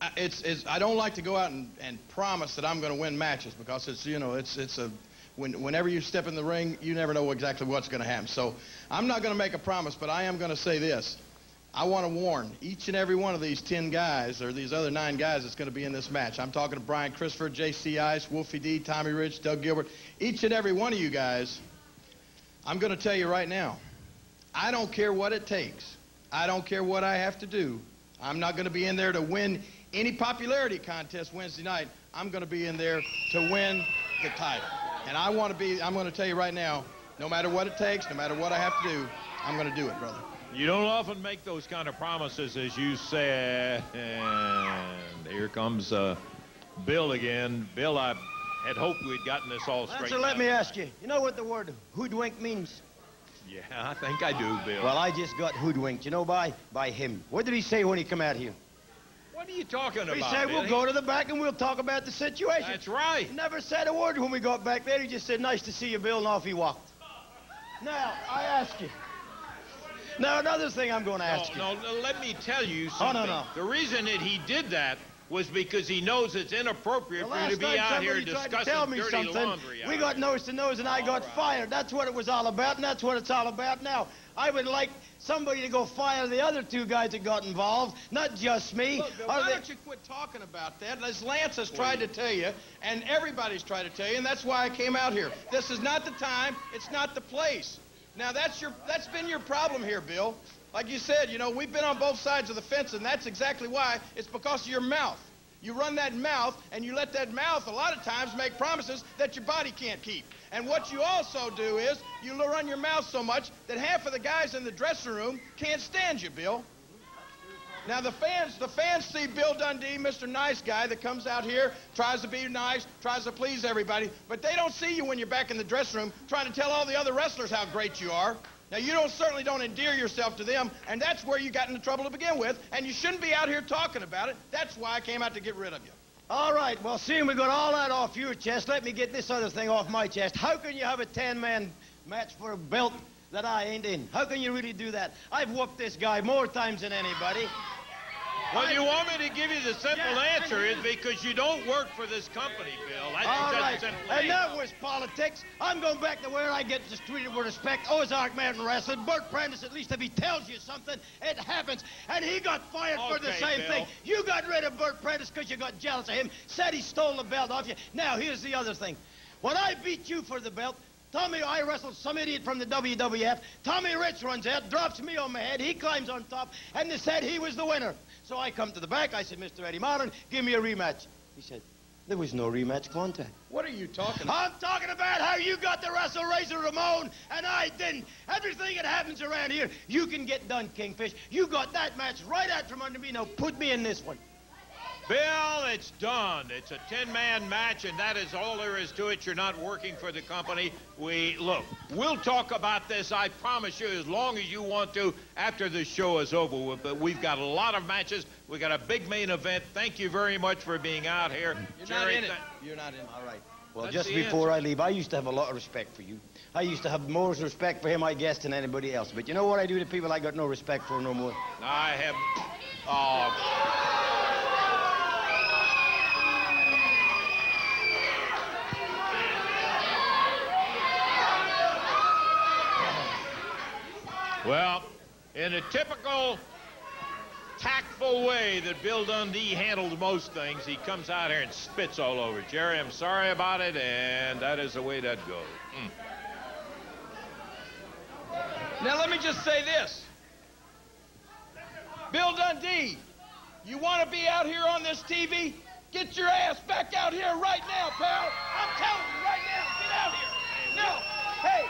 I- it's, it's I don't like to go out and, and promise that I'm going to win matches because it's you know it's it's a when, whenever you step in the ring, you never know exactly what's going to happen. So I'm not going to make a promise, but I am going to say this. I want to warn each and every one of these 10 guys or these other nine guys that's going to be in this match. I'm talking to Brian Christopher, J.C. Ice, Wolfie D, Tommy Rich, Doug Gilbert. Each and every one of you guys, I'm going to tell you right now, I don't care what it takes. I don't care what I have to do. I'm not going to be in there to win any popularity contest Wednesday night. I'm going to be in there to win the title. And I want to be, I'm going to tell you right now, no matter what it takes, no matter what I have to do, I'm going to do it, brother. You don't often make those kind of promises, as you said. And here comes uh, Bill again. Bill, I had hoped we'd gotten this all straight. Answer, let me ask you. You know what the word hoodwink means? Yeah, I think I do, Bill. Well, I just got hoodwinked. You know by? By him. What did he say when he come out here? What are you talking He about? He said, we'll go to the back and we'll talk about the situation. That's right. He never said a word when we got back there. He just said, nice to see you, Bill, and off he walked. Now, I ask you. Now, another thing I'm going to ask you. No, no, no, let me tell you something. Oh, no, no. The reason that he did that was because he knows it's inappropriate for you to be out here tried to discussing tell me dirty something, laundry. we got nose to nose and I got fired. That's what it was all about, and that's what it's all about now. I would like somebody to go fire the other two guys that got involved, not just me. Look, Bill, why they- don't you quit talking about that? As Lance has tried to tell you, and everybody's tried to tell you, and that's why I came out here. This is not the time. It's not the place. Now that's your that's been your problem here, Bill. Like you said, you know we've been on both sides of the fence, and that's exactly why. It's because of your mouth. You run that mouth, and you let that mouth a lot of times make promises that your body can't keep. And what you also do is you run your mouth so much that half of the guys in the dressing room can't stand you, Bill. Now the fans, the fans see Bill Dundee, Mr. Nice Guy, that comes out here, tries to be nice, tries to please everybody, but they don't see you when you're back in the dressing room trying to tell all the other wrestlers how great you are. Now you don't certainly don't endear yourself to them, and that's where you got into trouble to begin with, and you shouldn't be out here talking about it. That's why I came out to get rid of you. All right, well, seeing we got all that off your chest, let me get this other thing off my chest. How can you have a 10-man match for a belt that I ain't in? How can you really do that? I've whooped this guy more times than anybody. Well, you want me to give you the simple Yeah, answer is because you don't work for this company, Bill. That's All right, simple and answer. that was politics. I'm going back to where I get just treated with respect. Ozark Mountain Wrestling. Bert Prentice, at least if he tells you something, it happens. And he got fired for the same Bill. thing. You got rid of Bert Prentice because you got jealous of him, said he stole the belt off you. Now, here's the other thing. When I beat you for the belt, Tommy, I wrestled some idiot from the WWF. Tommy Rich runs out, drops me on my head. He climbs on top, and they said he was the winner. So I come to the back. I said, Mr. Eddie Marlin, give me a rematch. He said, there was no rematch contract. What are you talking about? I'm talking about how you got the wrestle Razor Ramon and I didn't. Everything that happens around here, you can get done, Kingfish. You got that match right out from under me. Now put me in this one. Bill, it's done. It's a 10-man match, and that is all there is to it. You're not working for the company. We look. We'll talk about this. I promise you, as long as you want to, after the show is over. But we've got a lot of matches. We've got a big main event. Thank you very much for being out here, You're Jerry. not in it. You're not in it. All right. Well, That's just before I leave, I used to have a lot of respect for you. I used to have more respect for him, I guess, than anybody else. But you know what I do to people I got no respect for no more? I have. Oh. Well, in a typical tactful way that Bill Dundee handles most things, he comes out here and spits all over. Jerry, I'm sorry about it, and that is the way that goes. Mm. Now, let me just say this. Bill Dundee, you want to be out here on this TV? Get your ass back out here right now, pal. I'm telling you right now, get out here. No, hey,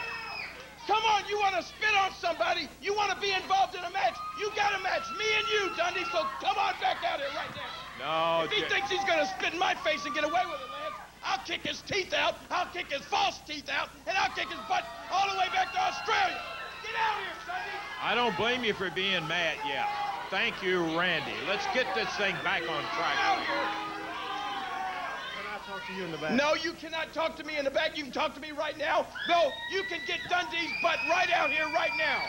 come on, you want to spit on somebody? You want to be involved in a match? You got a match, me and you, Dundee, so come on back out here right now. No, If he Jer- thinks he's going to spit in my face and get away with it, Lance, I'll kick his teeth out, I'll kick his false teeth out, and I'll kick his butt all the way back to Australia. Get out here, Dundee. I don't blame you for being mad. Yeah. Thank you, Randy. Let's get this thing back on track. Talk to you in the back. No, you cannot talk to me in the back. You can talk to me right now. No, you can get Dundee's butt right out here right now.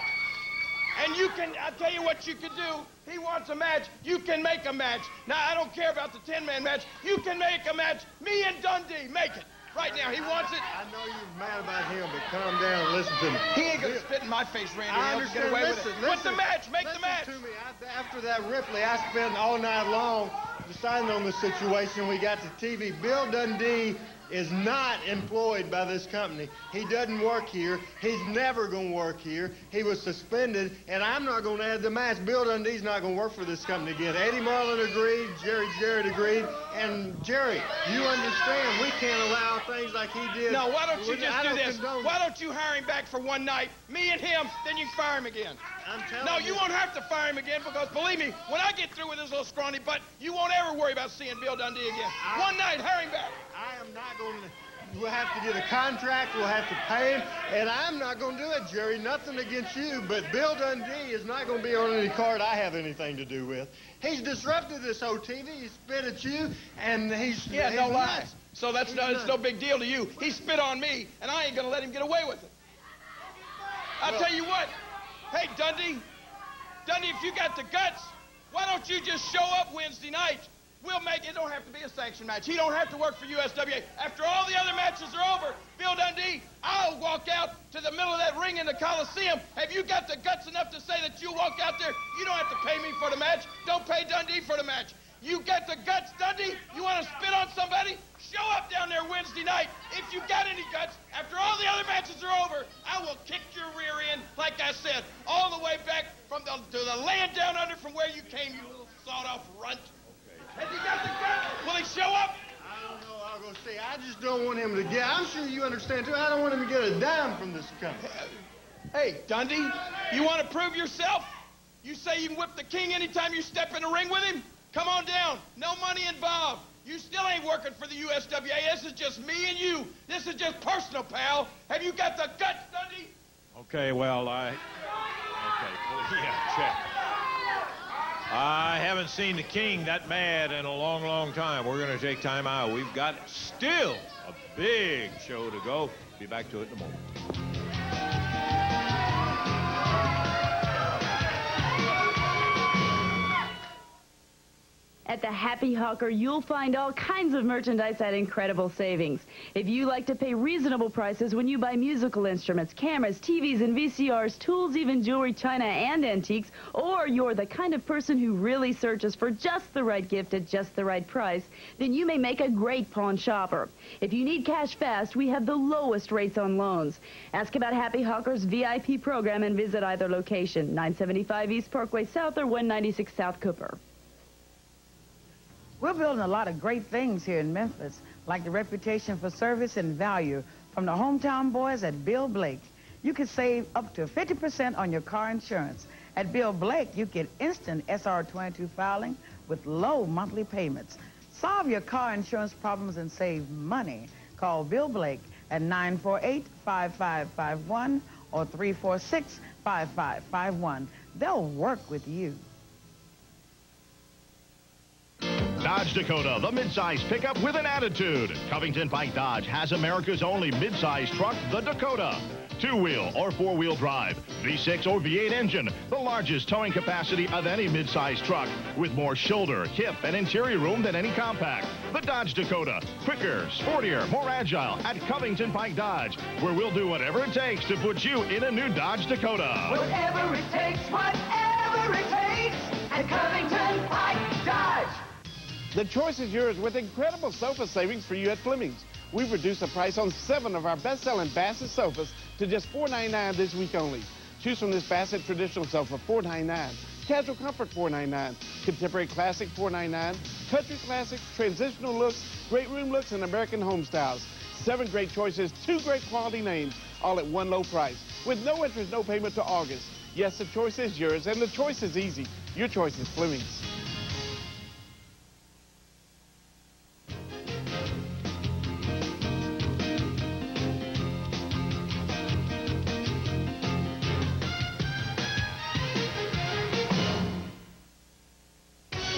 And you can, I'll tell you what you can do. He wants a match. You can make a match. Now, I don't care about the 10-man match. You can make a match. Me and Dundee, make it. Right now, he wants it. I know you're mad about him, but calm down and listen to me. He ain't gonna spit in my face, Randy. I understand. Get away listen, with it. What's the match? Make the match. to me. I, after that Ripley, I spent all night long deciding on the situation. We got the TV. Bill Dundee is not employed by this company. He doesn't work here. He's never going to work here. He was suspended, and I'm not going to add the match. Bill Dundee's not going to work for this company again. Eddie Marlin agreed. Jerry Jarrett agreed. And Jerry, you understand we can't allow things like he did. No, why don't you just I do this? Why don't you hire him back for one night, me and him, then you can fire him again. I'm telling no, you. you won't have to fire him again because believe me, when I get through with this little scrawny butt, you won't ever worry about seeing Bill Dundee again. one night, hire him back. I am not going to. We'll have to get a contract. We'll have to pay him. And I'm not going to do it, Jerry. Nothing against you, but Bill Dundee is not going to be on any card I have anything to do with. He's disrupted this whole TV. He spit at you, and he's Yeah, he's no lie. nuts. So that's no, it's no big deal to you. He spit on me, and I ain't gonna let him get away with it. I'll tell you what. Hey, Dundee, Dundee, if you got the guts, why don't you just show up Wednesday night? We'll make it. Don't have to be a sanction match. He don't have to work for USWA. After all the other matches are over, Bill Dundee, I'll walk out to the middle of that ring in the Coliseum. Have you got the guts enough to say that you'll walk out there? You don't have to pay me for the match. Don't pay Dundee for the match. You got the guts, Dundee? You want to spit on somebody? Show up down there Wednesday night. If you got any guts, after all the other matches are over, I will kick your rear end, like I said, all the way back from the, to the land down under from where you came, you little sawed-off runt. Have you got the guts? Will he show up? I don't know. I'll go see. I just don't want him to get. I'm sure you understand too. I don't want him to get a dime from this company. Hey, Dundee, you want to prove yourself? You say you can whip the king anytime you step in the ring with him? Come on down. No money involved. You still ain't working for the USWA. This is just me and you. This is just personal, pal. Have you got the guts, Dundee? Okay, well, I. Okay, well, *laughs* yeah, check. I haven't seen the king that mad in a long, long time. We're going to take time out. We've got still a big show to go. Be back to it in a moment. At the Happy Hocker, you'll find all kinds of merchandise at incredible savings. If you like to pay reasonable prices when you buy musical instruments, cameras, TVs, and VCRs, tools, even jewelry, china, and antiques, or you're the kind of person who really searches for just the right gift at just the right price, then you may make a great pawn shopper. If you need cash fast, we have the lowest rates on loans. Ask about Happy Hocker's VIP program and visit either location, 975 East Parkway South or 196 South Cooper. We're building a lot of great things here in Memphis, like the reputation for service and value from the hometown boys at Bill Blake. You can save up to 50% on your car insurance. At Bill Blake, you get instant SR22 filing with low monthly payments. Solve your car insurance problems and save money. Call Bill Blake at 948-5551 or 346-5551. They'll work with you. Dodge Dakota, the midsize pickup with an attitude. Covington Pike Dodge has America's only midsize truck, the Dakota. two-wheel or four-wheel drive, V6 or V8 engine, the largest towing capacity of any midsize truck, with more shoulder, hip, and interior room than any compact. The Dodge Dakota, quicker, sportier, more agile at Covington Pike Dodge, where we'll do whatever it takes to put you in a new Dodge Dakota. Whatever it takes, whatever it takes, at Covington Pike Dodge. The choice is yours with incredible sofa savings for you at Fleming's. We've reduced the price on seven of our best-selling Bassett sofas to just $4.99 this week only. Choose from this Bassett traditional sofa, $4.99. Casual Comfort, $4.99. Contemporary Classic, $4.99. Country Classic, Transitional Looks, Great Room Looks, and American Home Styles. Seven great choices, two great quality names, all at one low price. With no interest, no payment to August. Yes, the choice is yours, and the choice is easy. Your choice is Fleming's.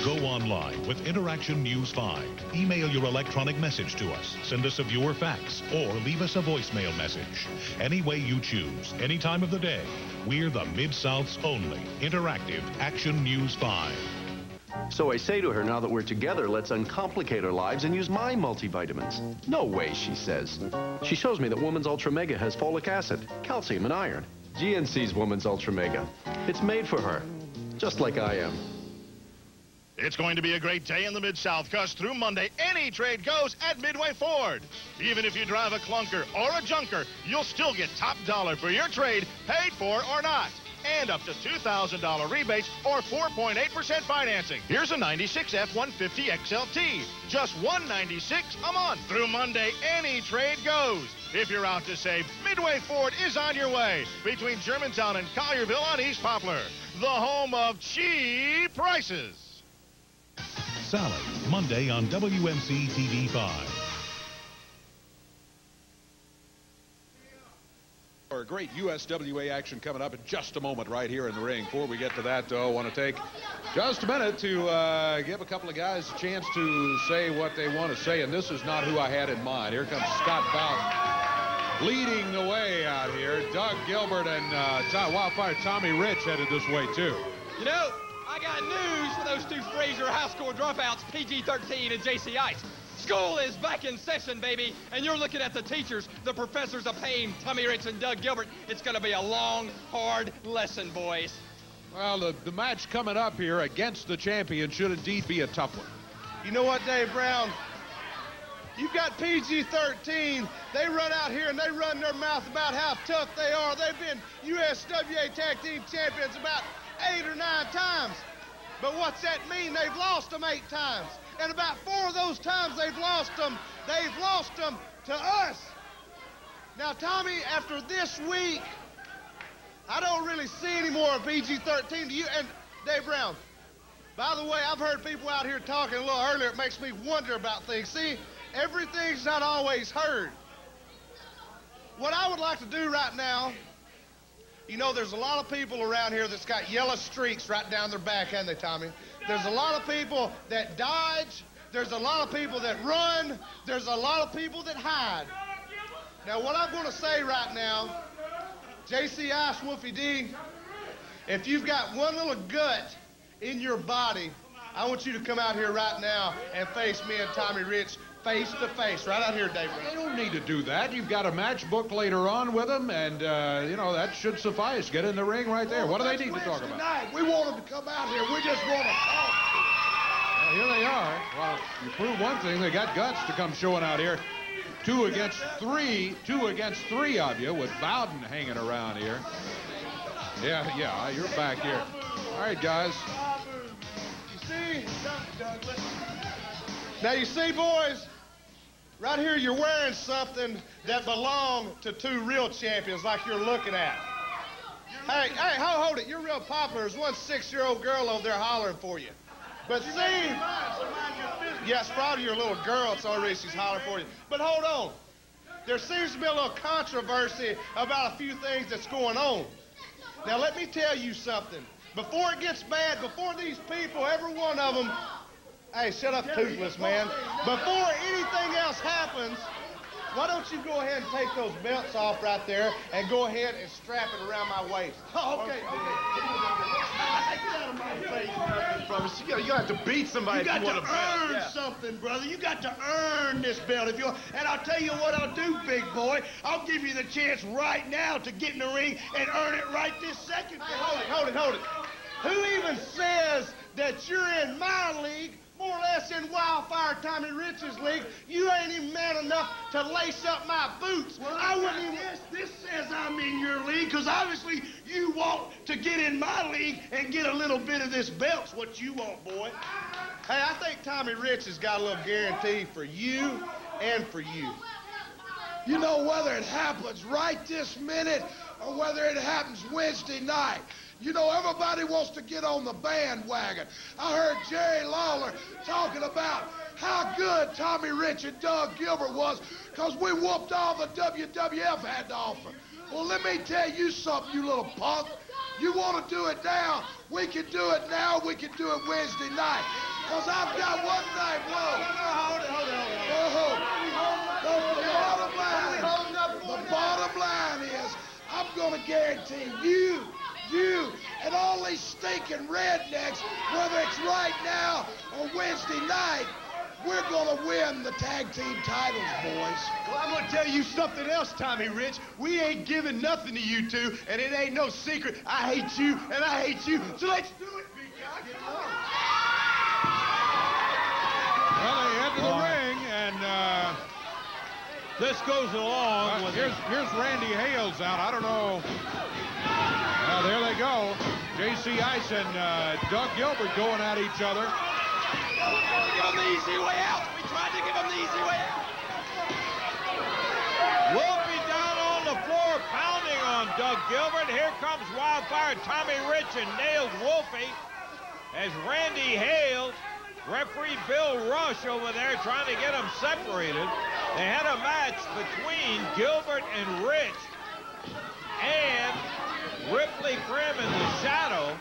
Go online with Interaction News 5. Email your electronic message to us, send us a viewer fax, or leave us a voicemail message. Any way you choose, any time of the day, we're the Mid-South's only interactive Action News 5. So I say to her, now that we're together, let's uncomplicate our lives and use my multivitamins. No way, she says. She shows me that Woman's Ultra Mega has folic acid, calcium, and iron. GNC's Woman's Ultra Mega. It's made for her, just like I am. It's going to be a great day in the Mid-South because through Monday, any trade goes at Midway Ford. Even if you drive a clunker or a junker, you'll still get top dollar for your trade, paid for or not. And up to $2,000 rebates or 4.8% financing. Here's a 96 F-150 XLT. Just 196 a month. Through Monday, any trade goes. If you're out to save, Midway Ford is on your way between Germantown and Collierville on East Poplar, the home of cheap prices. Sally, Monday on WMC TV 5. For great USWA action coming up in just a moment right here in the ring. Before we get to that, though, I want to take just a minute to uh, give a couple of guys a chance to say what they want to say, and this is not who I had in mind. Here comes Scott Bowden leading the way out here. Doug Gilbert and uh, Tom, Wildfire Tommy Rich headed this way, too. You know, I got news for those two Frayser High School dropouts, PG-13 and JC Ice. School is back in session, baby, and you're looking at the teachers, the professors of pain, Tommy Rich and Doug Gilbert. It's going to be a long, hard lesson, boys. Well, the, the match coming up here against the champion should indeed be a tough one. You know what, Dave Brown? You've got PG-13. They run out here and they run their mouth about how tough they are. They've been USWA Tag Team Champions about eight or nine times. But what's that mean? They've lost them eight times. And about four of those times they've lost them, they've lost them to us. Now, Tommy, after this week, I don't really see any more of PG-13 to you. And Dave Brown, by the way, I've heard people out here talking a little earlier. It makes me wonder about things. See, everything's not always heard. What I would like to do right now, you know, there's a lot of people around here that's got yellow streaks right down their back, haven't they, Tommy? There's a lot of people that dodge. There's a lot of people that run. There's a lot of people that hide. Now, what I'm going to say right now, JC Ice, Wolfie D, if you've got one little gut in your body, I want you to come out here right now and face me and Tommy Rich face to face, right out here, Dave. They don't need to do that. You've got a match book later on with them, and, uh, you know, that should suffice. Get in the ring right there. What do they need to talk about? Tonight, we want them to come out here. We just want to talk. Well, here they are. Well, you prove one thing. They got guts to come showing out here. Two against three. Two against three of you with Bowden hanging around here. Yeah, yeah, you're back here. All right, guys. Now, you see, boys, right here you're wearing something that belonged to two real champions like you're looking at. Hey, hey, hold, hold it. You're real popular. There's one six-year-old girl over there hollering for you. But see, yes, probably your little girl. It's already she's hollering for you. But hold on. There seems to be a little controversy about a few things that's going on. Now, let me tell you something. Before it gets bad, before these people, every one of them, hey, shut up, toothless man. Before anything else happens, why don't you go ahead and take those belts off right there and go ahead and strap it around my waist? Oh, *laughs* okay, okay. Get out of my face, from. You have to beat somebody You got to want a belt. earn Yeah. something, brother. You got to earn this belt. If you and I'll tell you what I'll do, big boy. I'll give you the chance right now to get in the ring and earn it right this second. Hey, hold it, hold it, hold it. Who even says that you're in my league, more or less in Wildfire Tommy Rich's league? You ain't even man enough to lace up my boots. Well, I wouldn't even. This, this says I'm in your league because obviously you want to get in my league and get a little bit of this belt's what you want, boy. Hey, I think Tommy Rich has got a little guarantee for you and for you. You know whether it happens right this minute or whether it happens Wednesday night. You know, everybody wants to get on the bandwagon. I heard Jerry Lawler talking about how good Tommy Rich and Doug Gilbert was because we whooped all the WWF had to offer. Well, let me tell you something, you little punk. You want to do it now? We can do it now. We can do it Wednesday night. Because I've got one thing, whoa. Hold it, hold it, hold it. Whoa. The, the bottom line, the bottom line is, I'm going to guarantee you, you, and all these stinking rednecks, whether it's right now or Wednesday night, we're going to win the tag team titles, boys. Well, I'm gonna tell you something else, Tommy Rich. We ain't giving nothing to you two, and it ain't no secret. I hate you, and I hate you. So let's do it, big guy. Well, they enter the ring, and uh, this goes along uh, with here's here's Randy Hales out. I don't know. Uh, there they go. J.C. Ice and uh, Doug Gilbert going at each other. We Give him the easy way out. We tried to give him the easy way out. Wolfie down on the floor, pounding on Doug Gilbert. Here comes Wildfire Tommy Rich and nails Wolfie as Randy Hales, referee Bill Rush over there trying to get them separated. They had a match between Gilbert and Rich and Ripley Prim in the shadow.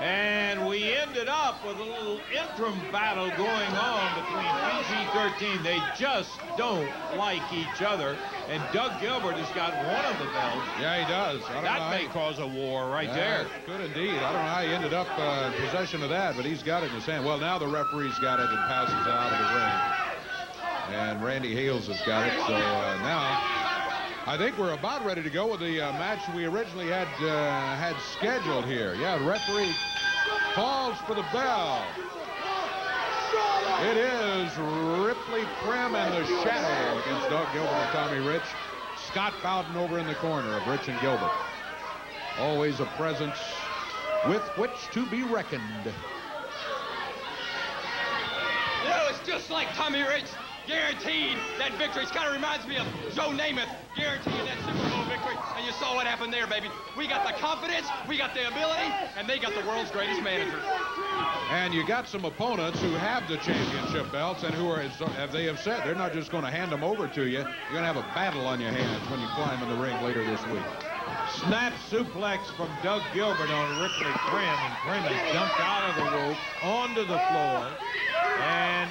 And we ended up with a little interim battle going on between PG-13. They just don't like each other. And Doug Gilbert has got one of the belts. Yeah, he does. I don't That may he- cause a war right Yeah, there. Good indeed. I don't know how he ended up uh, in possession of that, but he's got it in his hand. Well, now the referee's got it and passes it out of the ring. And Randy Hales has got it. So uh, now I think we're about ready to go with the uh, match we originally had uh, had scheduled here. Yeah, the referee calls for the bell. It is Ripley Prim and the Shadow against Doug Gilbert and Tommy Rich. Scott Bowden over in the corner of Rich and Gilbert. Always a presence with which to be reckoned. You know, it's just like Tommy Rich guaranteed that victory. It kind of reminds me of Joe Namath guaranteeing that Super Bowl. And you saw what happened there, baby. We got the confidence, we got the ability, and they got the world's greatest manager. And you got some opponents who have the championship belts and who are, as they have said, they're not just going to hand them over to you. You're going to have a battle on your hands when you climb in the ring later this week. Snap suplex from Doug Gilbert on Ripley Prim, and Prim is dumped out of the rope onto the floor, and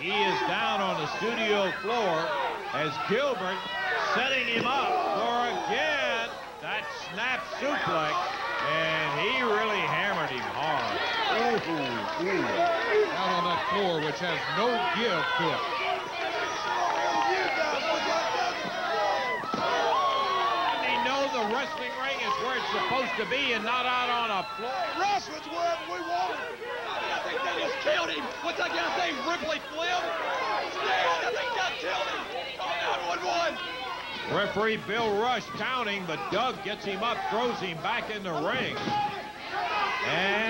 he is down on the studio floor as Gilbert setting him up again that snap suplex, and he really hammered him hard. Out on that floor, which has no give to it. They know the wrestling ring is where it's supposed to be and not out on a floor. Wrestling's wherever we want it. I think they just killed him. What's that guy's name? Ripley Flip? Yeah, I think that killed him. Call 911. Referee Bill Rush counting, but Doug gets him up, throws him back in the ring. And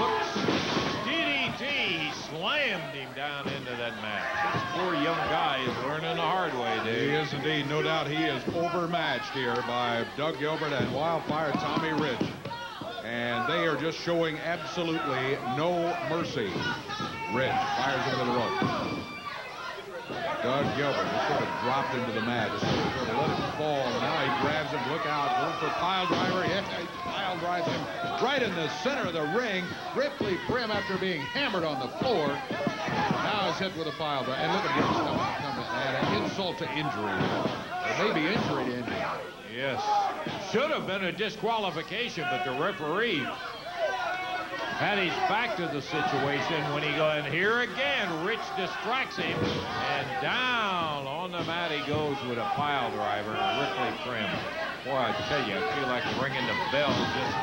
looks DDT. He slammed him down into that mat. This poor young guy is learning the hard way, He is indeed. No doubt he is overmatched here by Doug Gilbert and Wildfire Tommy Rich. And they are just showing absolutely no mercy. Rich fires into the rope. Doug Gilbert just sort of dropped into the mat. Just sort of let it fall. Now he grabs him. Look out. Going for pile driver. Yeah, pile drives him right in the center of the ring. Ripley Prim, after being hammered on the floor, now is hit with a pile driver. And look at him at an insult to injury. Maybe injury to injury. Yes. Should have been a disqualification, but the referee had his back to the situation when he go and here again Rich distracts him and down the mat he goes with a pile driver Ripley Prim. Boy I tell you I feel like ringing the bell just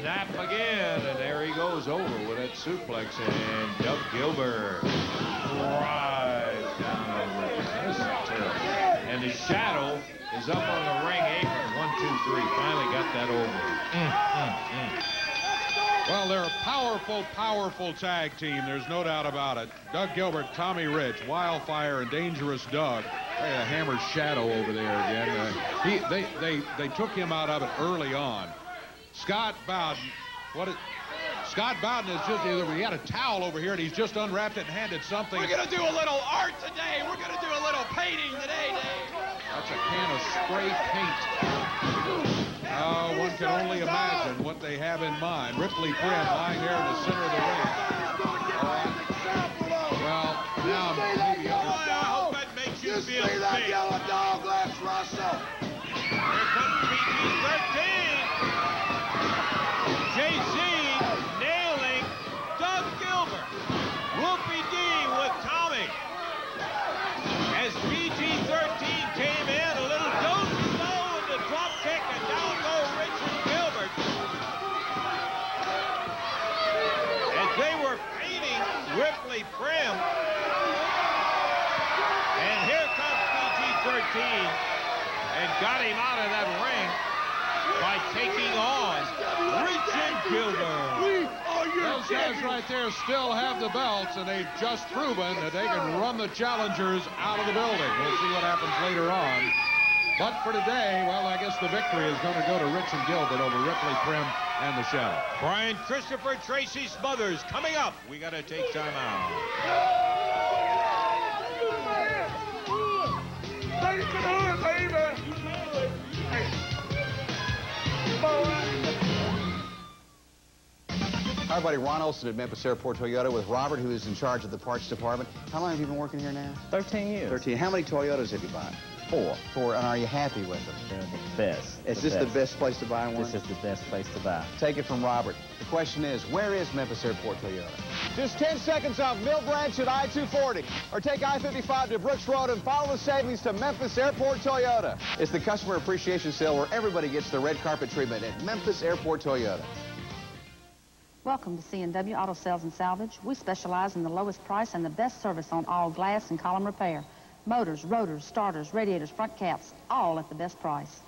snap again and there he goes over with that suplex and Doug Gilbert drives down over this is terrible and the shadow is up on the ring apron one two three. Finally got that over. Mm, mm, mm. Well, they're a powerful, powerful tag team. There's no doubt about it. Doug Gilbert, Tommy Rich, Wildfire, and Dangerous Doug. Hey, a hammer shadow over there again. Uh, he, they, they, they took him out of it early on. Scott Bowden, what it, Scott Bowden is just either he had a towel over here and he's just unwrapped it and handed something. We're gonna do a little art today. We're gonna do a little painting today, Dave. That's a can of spray paint. Uh, one can only imagine what they have in mind. Ripley Prim lying there in the center of the ring. well, now maybe Boy, I hope that makes you, You feel see that big. yellow dog, Les Russell? Here comes PG-13. JC nailing Doug Gilbert. Wolfie D with Tommy. As PG-13 came in, a little do-si-do and the drop kick, and down go Rich and Gilbert. As they were painting Ripley Prim. And here comes PG-13 and got him out of that ring by taking on Rich and Gilbert. Those still have the belts, and they've just proven that they can run the challengers out of the building. We'll see what happens later on. But for today, well, I guess the victory is going to go to Rich and Gilbert over Ripley Prim and the Shadow. Brian Christopher Tracy Smothers coming up. We got to take time out. Hi, everybody. Ron Olson at Memphis Airport Toyota with Robert, who is in charge of the parts department. How long have you been working here now? 13 years. 13. How many Toyotas have you bought? Four. Four. And are you happy with them? They're the best. Is this the best place to buy one? This is the best place to buy. Take it from Robert. The question is, where is Memphis Airport Toyota? Just 10 seconds off Mill Branch at I-240. Or take I-55 to Brooks Road and follow the savings to Memphis Airport Toyota. It's the customer appreciation sale where everybody gets the red carpet treatment at Memphis Airport Toyota. Welcome to C&W Auto Sales and Salvage. We specialize in the lowest price and the best service on all glass and column repair. Motors, rotors, starters, radiators, front caps, all at the best price.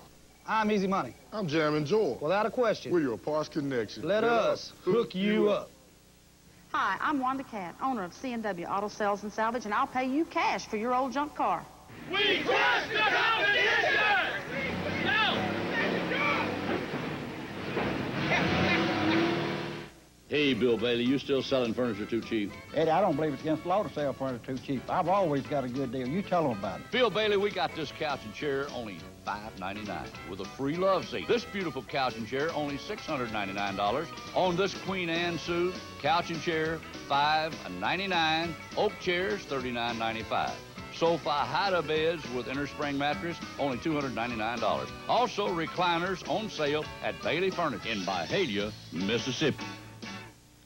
I'm Easy Money. I'm Jeremy Joel. Without a question. We're your parts connection. Let us hook you up. Hi, I'm Wanda Cat, owner of C&W Auto Sales and Salvage, and I'll pay you cash for your old junk car. We crush the competition! Hey, Bill Bailey, you still selling furniture too cheap? Eddie, I don't believe it's against the law to sell furniture too cheap. I've always got a good deal. You tell them about it. Bill Bailey, we got this couch and chair only $5.99 with a free love seat. This beautiful couch and chair only $699. On this Queen Anne suit, couch and chair $5.99. Oak chairs $39.95. Sofa hide beds with inner spring mattress, only $299. Also, recliners on sale at Bailey Furniture in Byhalia, Mississippi.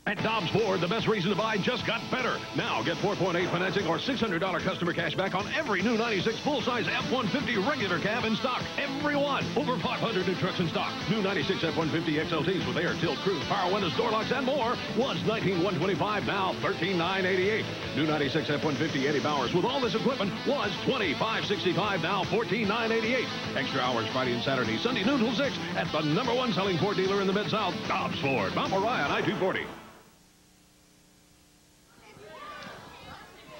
At Dobbs Ford, the best reason to buy just got better. Now get 4.8 financing or $600 customer cash back on every new 96 full-size F-150 regular cab in stock. Every one. Over 500 new trucks in stock. New 96 F-150 XLTs with air, tilt, cruise, power windows, door locks, and more. Was 19125 now 13988 New 96 F-150 Eddie Bauer with all this equipment was 2565 now 14988 Extra hours Friday and Saturday, Sunday noon till 6 at the number one selling Ford dealer in the Mid-South, Dobbs Ford. Mount Moriah on I-240.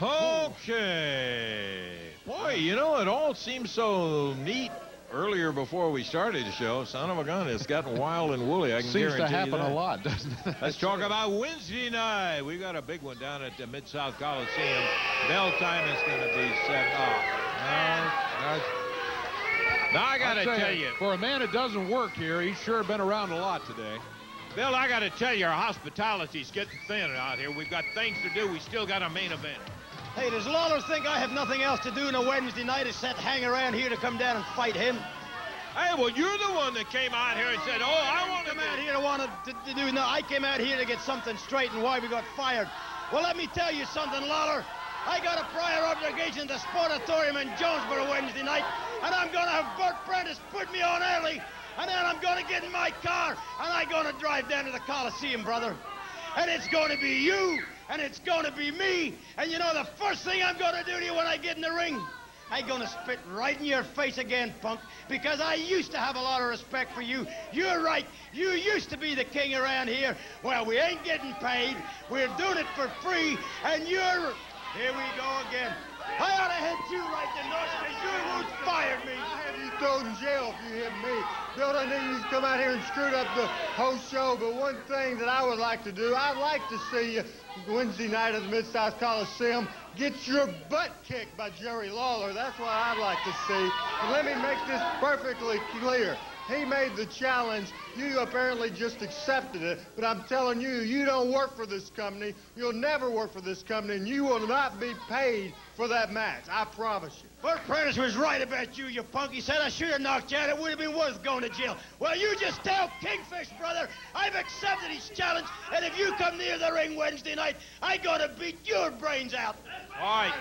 Okay. Boy, you know, it all seems so neat earlier before we started the show, son of a gun, it's gotten wild and woolly. I can. Seems to happen you that. a lot, doesn't it? Let's talk about Wednesday night. We got a big one down at the Mid South Coliseum. Bell time is going to be set. Oh, no, now I got to I'll tell you, for a man that doesn't work here, he's sure been around a lot today. Bill, I got to tell you, our hospitality's getting thin out here. We've got things to do. We still got a main event. Hey, does Lawler think I have nothing else to do on a Wednesday night except hang around here to come down and fight him? Hey, well, you're the one that came out here and said, oh, I want to come out here to want to, to do no. I came out here to get something straight and why we got fired. Well, let me tell you something, Lawler. I got a prior obligation to the Sportatorium in Jonesboro Wednesday night, and I'm going to have Bert Prentice put me on early, and then I'm going to get in my car, and I'm going to drive down to the Coliseum, brother. And it's going to be you, and it's going to be me, and you know the first thing I'm going to do to you when I get in the ring? I'm going to spit right in your face again, punk, because I used to have a lot of respect for you. You're right. You used to be the king around here. Well, we ain't getting paid. We're doing it for free, and you're... Here we go again. I ought to hit you right in the nose because you in jail if you hit me. Bill, I knew you'd come out here and screwed up the whole show, but one thing that I would like to do, I'd like to see you Wednesday night at the Mid-South Coliseum get your butt kicked by Jerry Lawler. That's what I'd like to see. And let me make this perfectly clear. He made the challenge. You apparently just accepted it. But I'm telling you, you don't work for this company. You'll never work for this company, and you will not be paid for that match. I promise you. Bert Prentice was right about you, you punk. He said I should have knocked you out. It would have been worth going to jail. Well, you just tell Kingfish, brother, I've accepted his challenge, and if you come near the ring Wednesday night, I gotta beat your brains out. All right.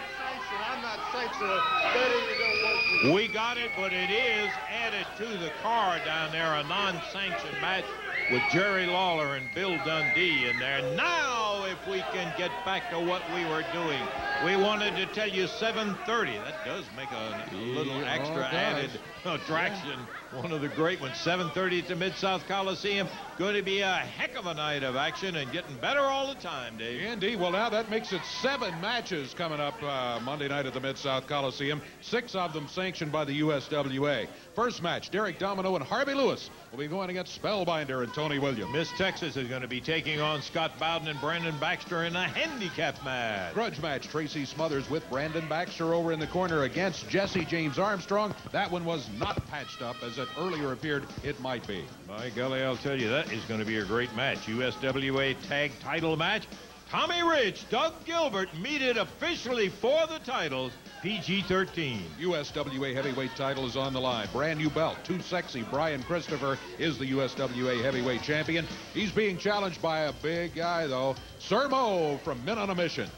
I'm not sanctioning betting you don't work for We got it, but it is added to the card down there, a non-sanctioned match with Jerry Lawler and Bill Dundee in there. Now, if we can get back to what we were doing, we wanted to tell you 7:30. That does make a little Yeah, extra oh, added *laughs* attraction. One of the great ones. 7:30 at the Mid South Coliseum. Going to be a heck of a night of action and getting better all the time, Dave. Indeed. Well, now that makes it seven matches coming up uh, Monday night at the Mid-South Coliseum. Six of them sanctioned by the USWA. First match, Derek Domino and Harvey Lewis will be going against Spellbinder and Tony Williams. Miss Texas is going to be taking on Scott Bowden and Brandon Baxter in a handicap match. Grudge match, Tracy Smothers with Brandon Baxter over in the corner against Jesse James Armstrong. That one was not patched up as it earlier appeared it might be. By golly, I'll tell you, that is going to be a great match. USWA tag title match. Tommy Rich, Doug Gilbert meet it officially for the titles. PG-13. USWA heavyweight title is on the line. Brand new belt. Too sexy. Brian Christopher is the USWA heavyweight champion. He's being challenged by a big guy, though. Sir Mo from Men on a Mission.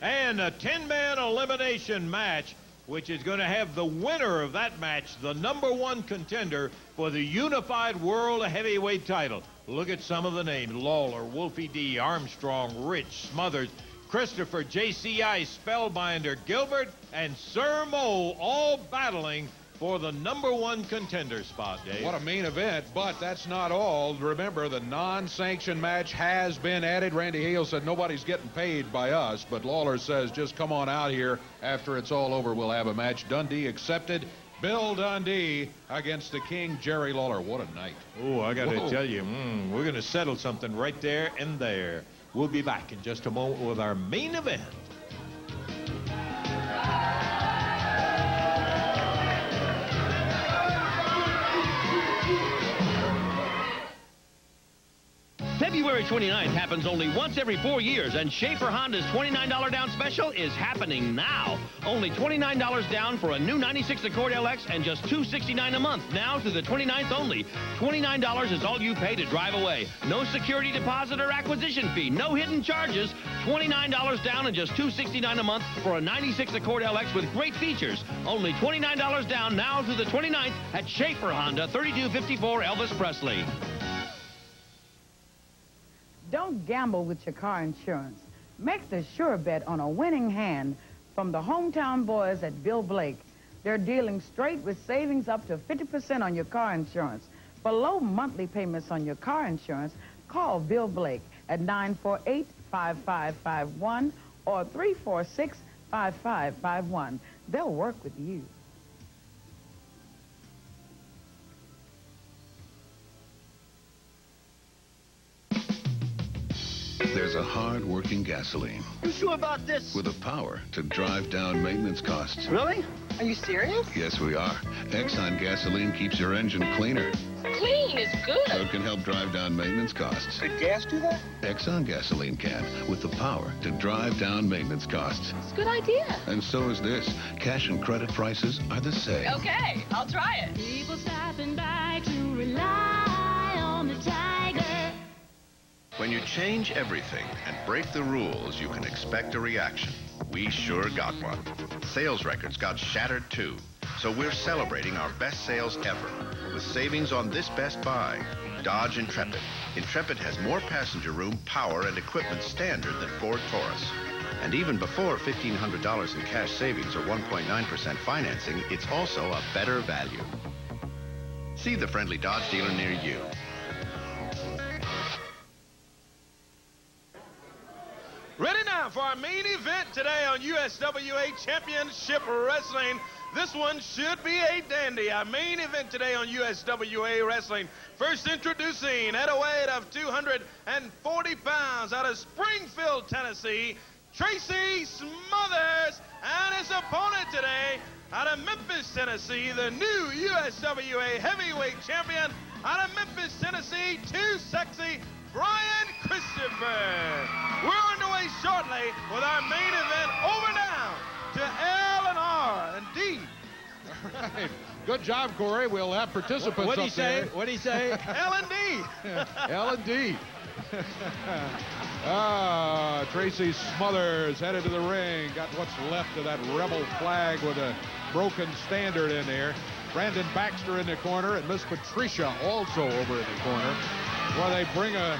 And a 10-man elimination match, which is going to have the winner of that match, the number one contender for the unified world heavyweight title. Look at some of the names. Lawler, Wolfie D, Armstrong, Rich, Smothers, Christopher, JC Ice, Spellbinder, Gilbert, and Sir Mo all battling for the number one contender spot, Dave. What a main event, but that's not all. Remember, the non-sanctioned match has been added. Randy Hale said nobody's getting paid by us, but Lawler says just come on out here. After it's all over, we'll have a match. Dundee accepted. Bill Dundee against the King, Jerry Lawler. What a night. Oh, I got to tell you, mm, we're going to settle something right there and there. We'll be back in just a moment with our main event. February 29th happens only once every four years, and Schaefer Honda's $29 down special is happening now. Only $29 down for a new 96 Accord LX and just $269 a month now to the 29th only. $29 is all you pay to drive away. No security deposit or acquisition fee. No hidden charges. $29 down and just $269 a month for a 96 Accord LX with great features. Only $29 down now to the 29th at Schaefer Honda, 3254 Elvis Presley. Don't gamble with your car insurance. Make the sure bet on a winning hand from the hometown boys at Bill Blake. They're dealing straight with savings up to 50% on your car insurance. For low monthly payments on your car insurance, call Bill Blake at 948-5551 or 346-5551. They'll work with you. There's a hard-working gasoline You sure about this? with the power to drive down maintenance costs. Really? Are you serious? Yes, we are. Exxon gasoline keeps your engine cleaner, Clean is good. so good. it can help drive down maintenance costs. Could gas do that? Exxon gasoline can, with the power to drive down maintenance costs. It's a good idea. And so is this. Cash and credit prices are the same. Okay, I'll try it. People stopping by to rely on the Tiger. When you change everything and break the rules, you can expect a reaction. We sure got one. Sales records got shattered too. So we're celebrating our best sales ever with savings on this best buy, Dodge Intrepid. Intrepid has more passenger room, power, and equipment standard than Ford Taurus. And even before $1,500 in cash savings or 1.9% financing, it's also a better value. See the friendly Dodge dealer near you. Ready now for our main event today on USWA Championship Wrestling. This one should be a dandy. Our main event today on USWA Wrestling. First introducing at a weight of 240 pounds out of Springfield, Tennessee, Tracy Smothers and his opponent today out of Memphis, Tennessee, the new USWA Heavyweight Champion out of Memphis, Tennessee, too sexy, Brian Christopher. We're underway shortly with our main event over now to L and R and D. Right. Good job, Corey. We'll have participants What'd he up there. say? What'd he say? *laughs* L and D. L and D. *laughs* ah, Tracy Smothers headed to the ring. Got what's left of that rebel flag with a broken standard in there. Brandon Baxter in the corner and Miss Patricia also over in the corner. Well, they bring a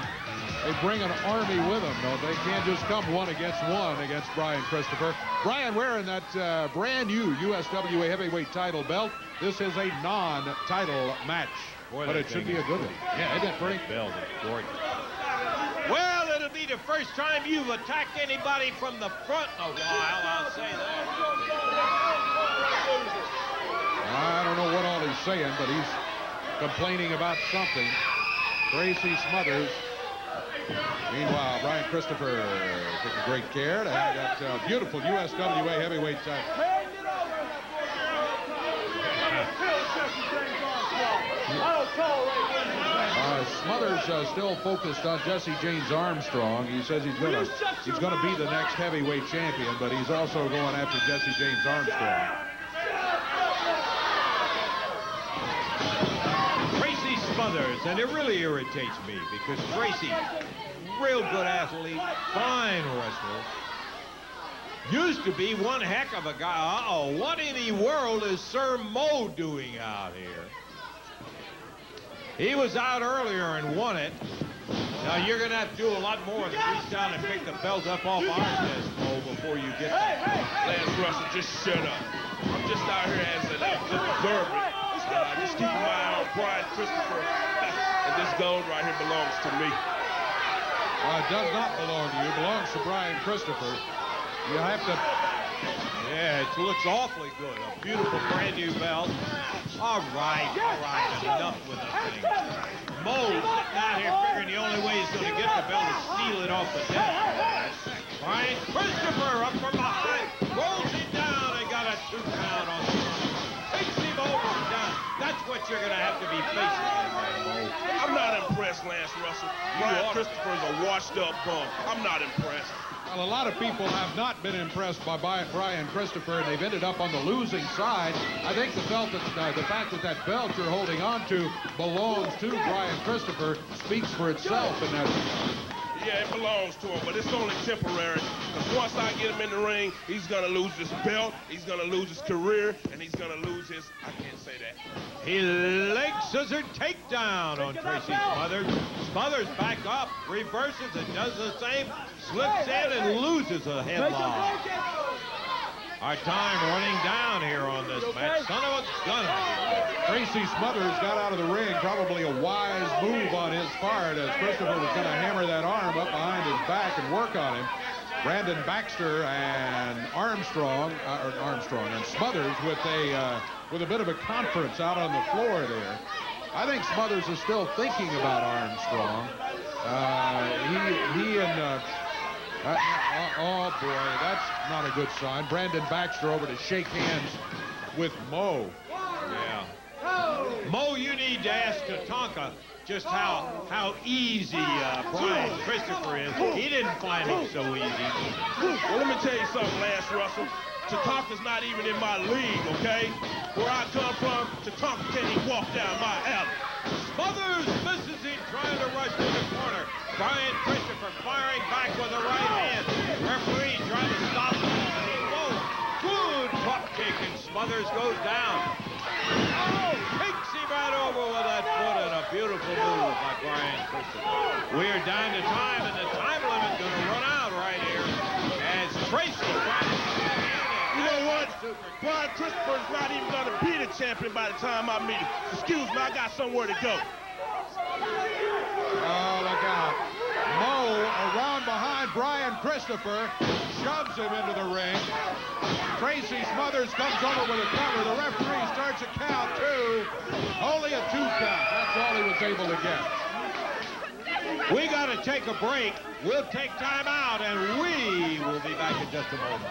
they bring an army with them. No, they can't just come one against one against Brian Christopher. Brian wearing that uh, brand new USWA heavyweight title belt. This is a non-title match, Boy, but it should be a good one. Yeah, isn't that pretty? Belt is gorgeous. Well, it'll be the first time you've attacked anybody from the front in a while, I'll say that. I don't know what all he's saying, but he's complaining about something. Tracy Smothers. Meanwhile, Brian Christopher taking great care to have that uh, beautiful USWA heavyweight title. Uh, Smothers uh, still focused on Jesse James Armstrong. He says he's to he's going to be the next heavyweight champion, but he's also going after Jesse James Armstrong. Smothers, and it really irritates me because Tracy, real good athlete, fine wrestler, used to be one heck of a guy. Uh-oh, what in the world is Sir Mo doing out here? He was out earlier and won it. Now you're going to have to do a lot more than reach down and pick the belt up off our desk, Mo, before you get there. Lance Russell, just shut up. I'm just out here as an observer. Uh, just keep my eye on Brian Christopher. and this gold right here belongs to me. Uh, it does not belong to you. It belongs to Brian Christopher. You have to. Yeah, it looks awfully good. A beautiful brand new belt. All right, all right, enough with the thing. Sitting out here figuring the only way he's going to get the belt is steal it off the desk. Brian Christopher up from behind, You're going to have to be facing. I'm not impressed, Lance Russell. Brian Christopher's a washed-up bum. I'm not impressed. Well, a lot of people have not been impressed by Brian Christopher, and they've ended up on the losing side. I think the belt, that, uh, the fact that that belt you're holding on to belongs to Brian Christopher speaks for itself. In that, Yeah, it belongs to him, but it's only temporary. Because once I get him in the ring, he's going to lose his belt, he's going to lose his career, and he's going to lose his... I can't say that. He leg scissor takedown on Tracy Smothers. Smothers back up, reverses and does the same, slips in and loses a headlock. Our time running down here on this match. Son of a gun. Tracy Smothers got out of the ring, probably a wise move on his part, as Christopher was going to hammer that arm up behind his back and work on him. Brandon Baxter and Armstrong, uh, or Armstrong and Smothers with a uh, with a bit of a conference out on the floor there. I think Smothers is still thinking about Armstrong. Uh, he, he and, uh, uh, uh, oh boy, that's not a good sign. Brandon Baxter over to shake hands with Mo. Yeah. Mo, you need to ask Tatanka just how how easy uh, Brian Christopher is. He didn't find him so easy. Well, let me tell you something, Lance Russell. Tatanka's not even in my league, okay? Where I come from, Tatanka can't even walk down my alley. Smothers misses him trying to rush to the corner. Brian Christopher firing back with the right hand. Referee trying to stop him. He won't. Good butt kick and Smothers goes down. Oh, kicks him right over with that foot and a beautiful move by Brian Christopher. We're down to time and the time limit going to run out right here as Tracy You know what? Brian Christopher's not even going to be the champion by the time I meet him. Excuse me, I got somewhere to go. Oh, look out. Brian Christopher, shoves him into the ring. Tracy Smothers comes over with a cover. The referee starts a count, two. Only a two count. That's all he was able to get. We got to take a break. We'll take time out, and we will be back in just a moment.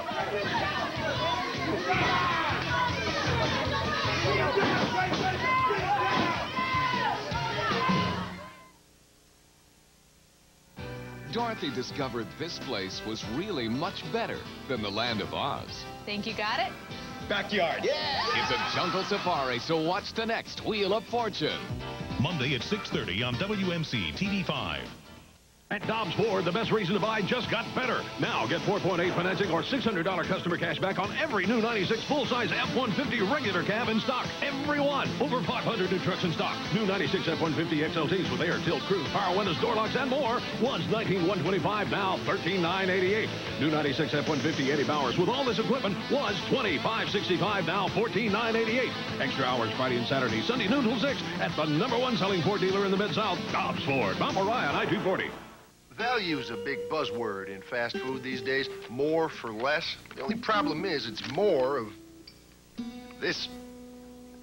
Dorothy discovered this place was really much better than the Land of Oz. Think you got it? Backyard. Yeah! It's a jungle safari, so watch the next Wheel of Fortune. Monday at 6.30 on WMC TV5. At Dobbs Ford, the best reason to buy just got better. Now get 4.8 financing or $600 customer cash back on every new 96 full-size F-150 regular cab in stock. Every one. Over 500 new trucks in stock. New 96 F-150 XLTs with air, tilt, cruise, power windows, door locks, and more. Once 19125 now 13988 New 96 F-150 Eddie Bauer with all this equipment was 2565 now 14988 Extra hours Friday and Saturday, Sunday noon till 6 at the number one selling Ford dealer in the Mid-South, Dobbs Ford. Mount Moriah on I-240. Value's a big buzzword in fast food these days. More for less. The only problem is it's more of this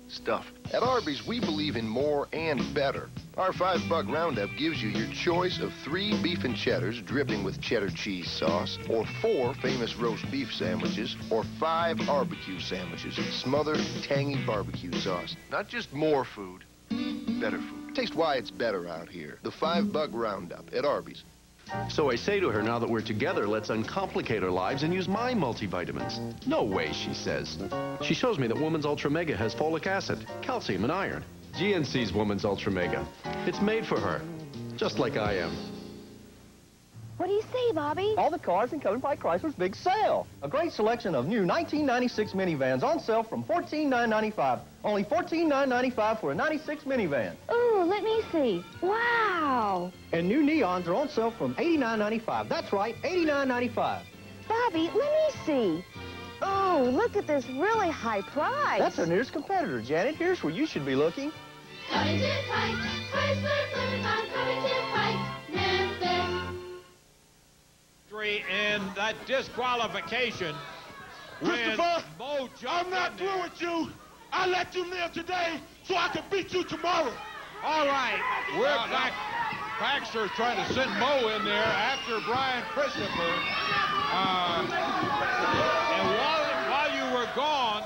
stuff. At Arby's, we believe in more and better. Our five buck roundup gives you your choice of three beef and cheddars dripping with cheddar cheese sauce, or four famous roast beef sandwiches, or five barbecue sandwiches, smothered tangy barbecue sauce. Not just more food, better food. Taste why it's better out here. The five buck roundup at Arby's. So I say to her, now that we're together, let's uncomplicate our lives and use my multivitamins. No way, she says. She shows me that Woman's Ultra Mega has folic acid, calcium, and iron. GNC's Woman's Ultra Mega. It's made for her, just like I am. What do you say, Bobby? All the cars in Covered by Chrysler's big sale. A great selection of new 1996 minivans on sale from $14,995. Only 14,995 for a 96 minivan. Ooh, let me see. Wow. And new neons are on sale from $89.95. That's right, $89.95. Bobby, let me see. Oh, look at this really high price. That's our nearest competitor, Janet. Here's where you should be looking. Covington Pike, Chrysler, Plymouth on Covington Pike, Memphis. Three and that disqualification. Christopher, Mo I'm not through with you. I let you live today so I can beat you tomorrow. All right, we're now, back. Baxter's trying to send Mo in there after Brian Christopher. Uh, And while, while you were gone,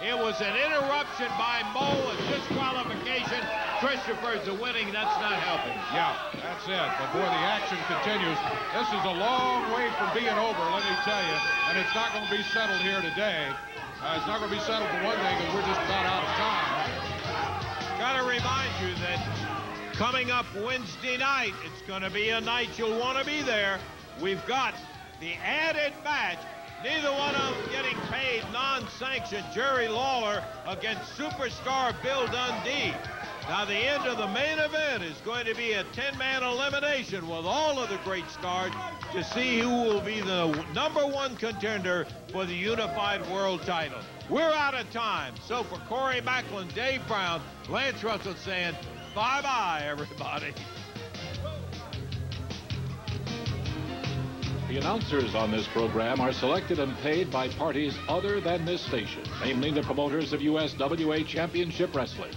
it was an interruption by Mo, a disqualification. Christopher's the winning. That's not helping. yeah, that's it. But boy, the action continues. This is a long way from being over, let me tell you. And it's not going to be settled here today. Uh, it's not going to be settled for one thing because we're just about out of time. Got to remind you that coming up Wednesday night, it's going to be a night you'll want to be there. We've got the added match. Neither one of them getting paid non-sanctioned. Jerry Lawler against superstar Bill Dundee. Now, the end of the main event is going to be a 10-man elimination with all of the great stars to see who will be the number one contender for the unified world title. We're out of time. So for Corey Maclin, Dave Brown, Lance Russell saying bye-bye, everybody. The announcers on this program are selected and paid by parties other than this station, namely the promoters of USWA Championship Wrestling.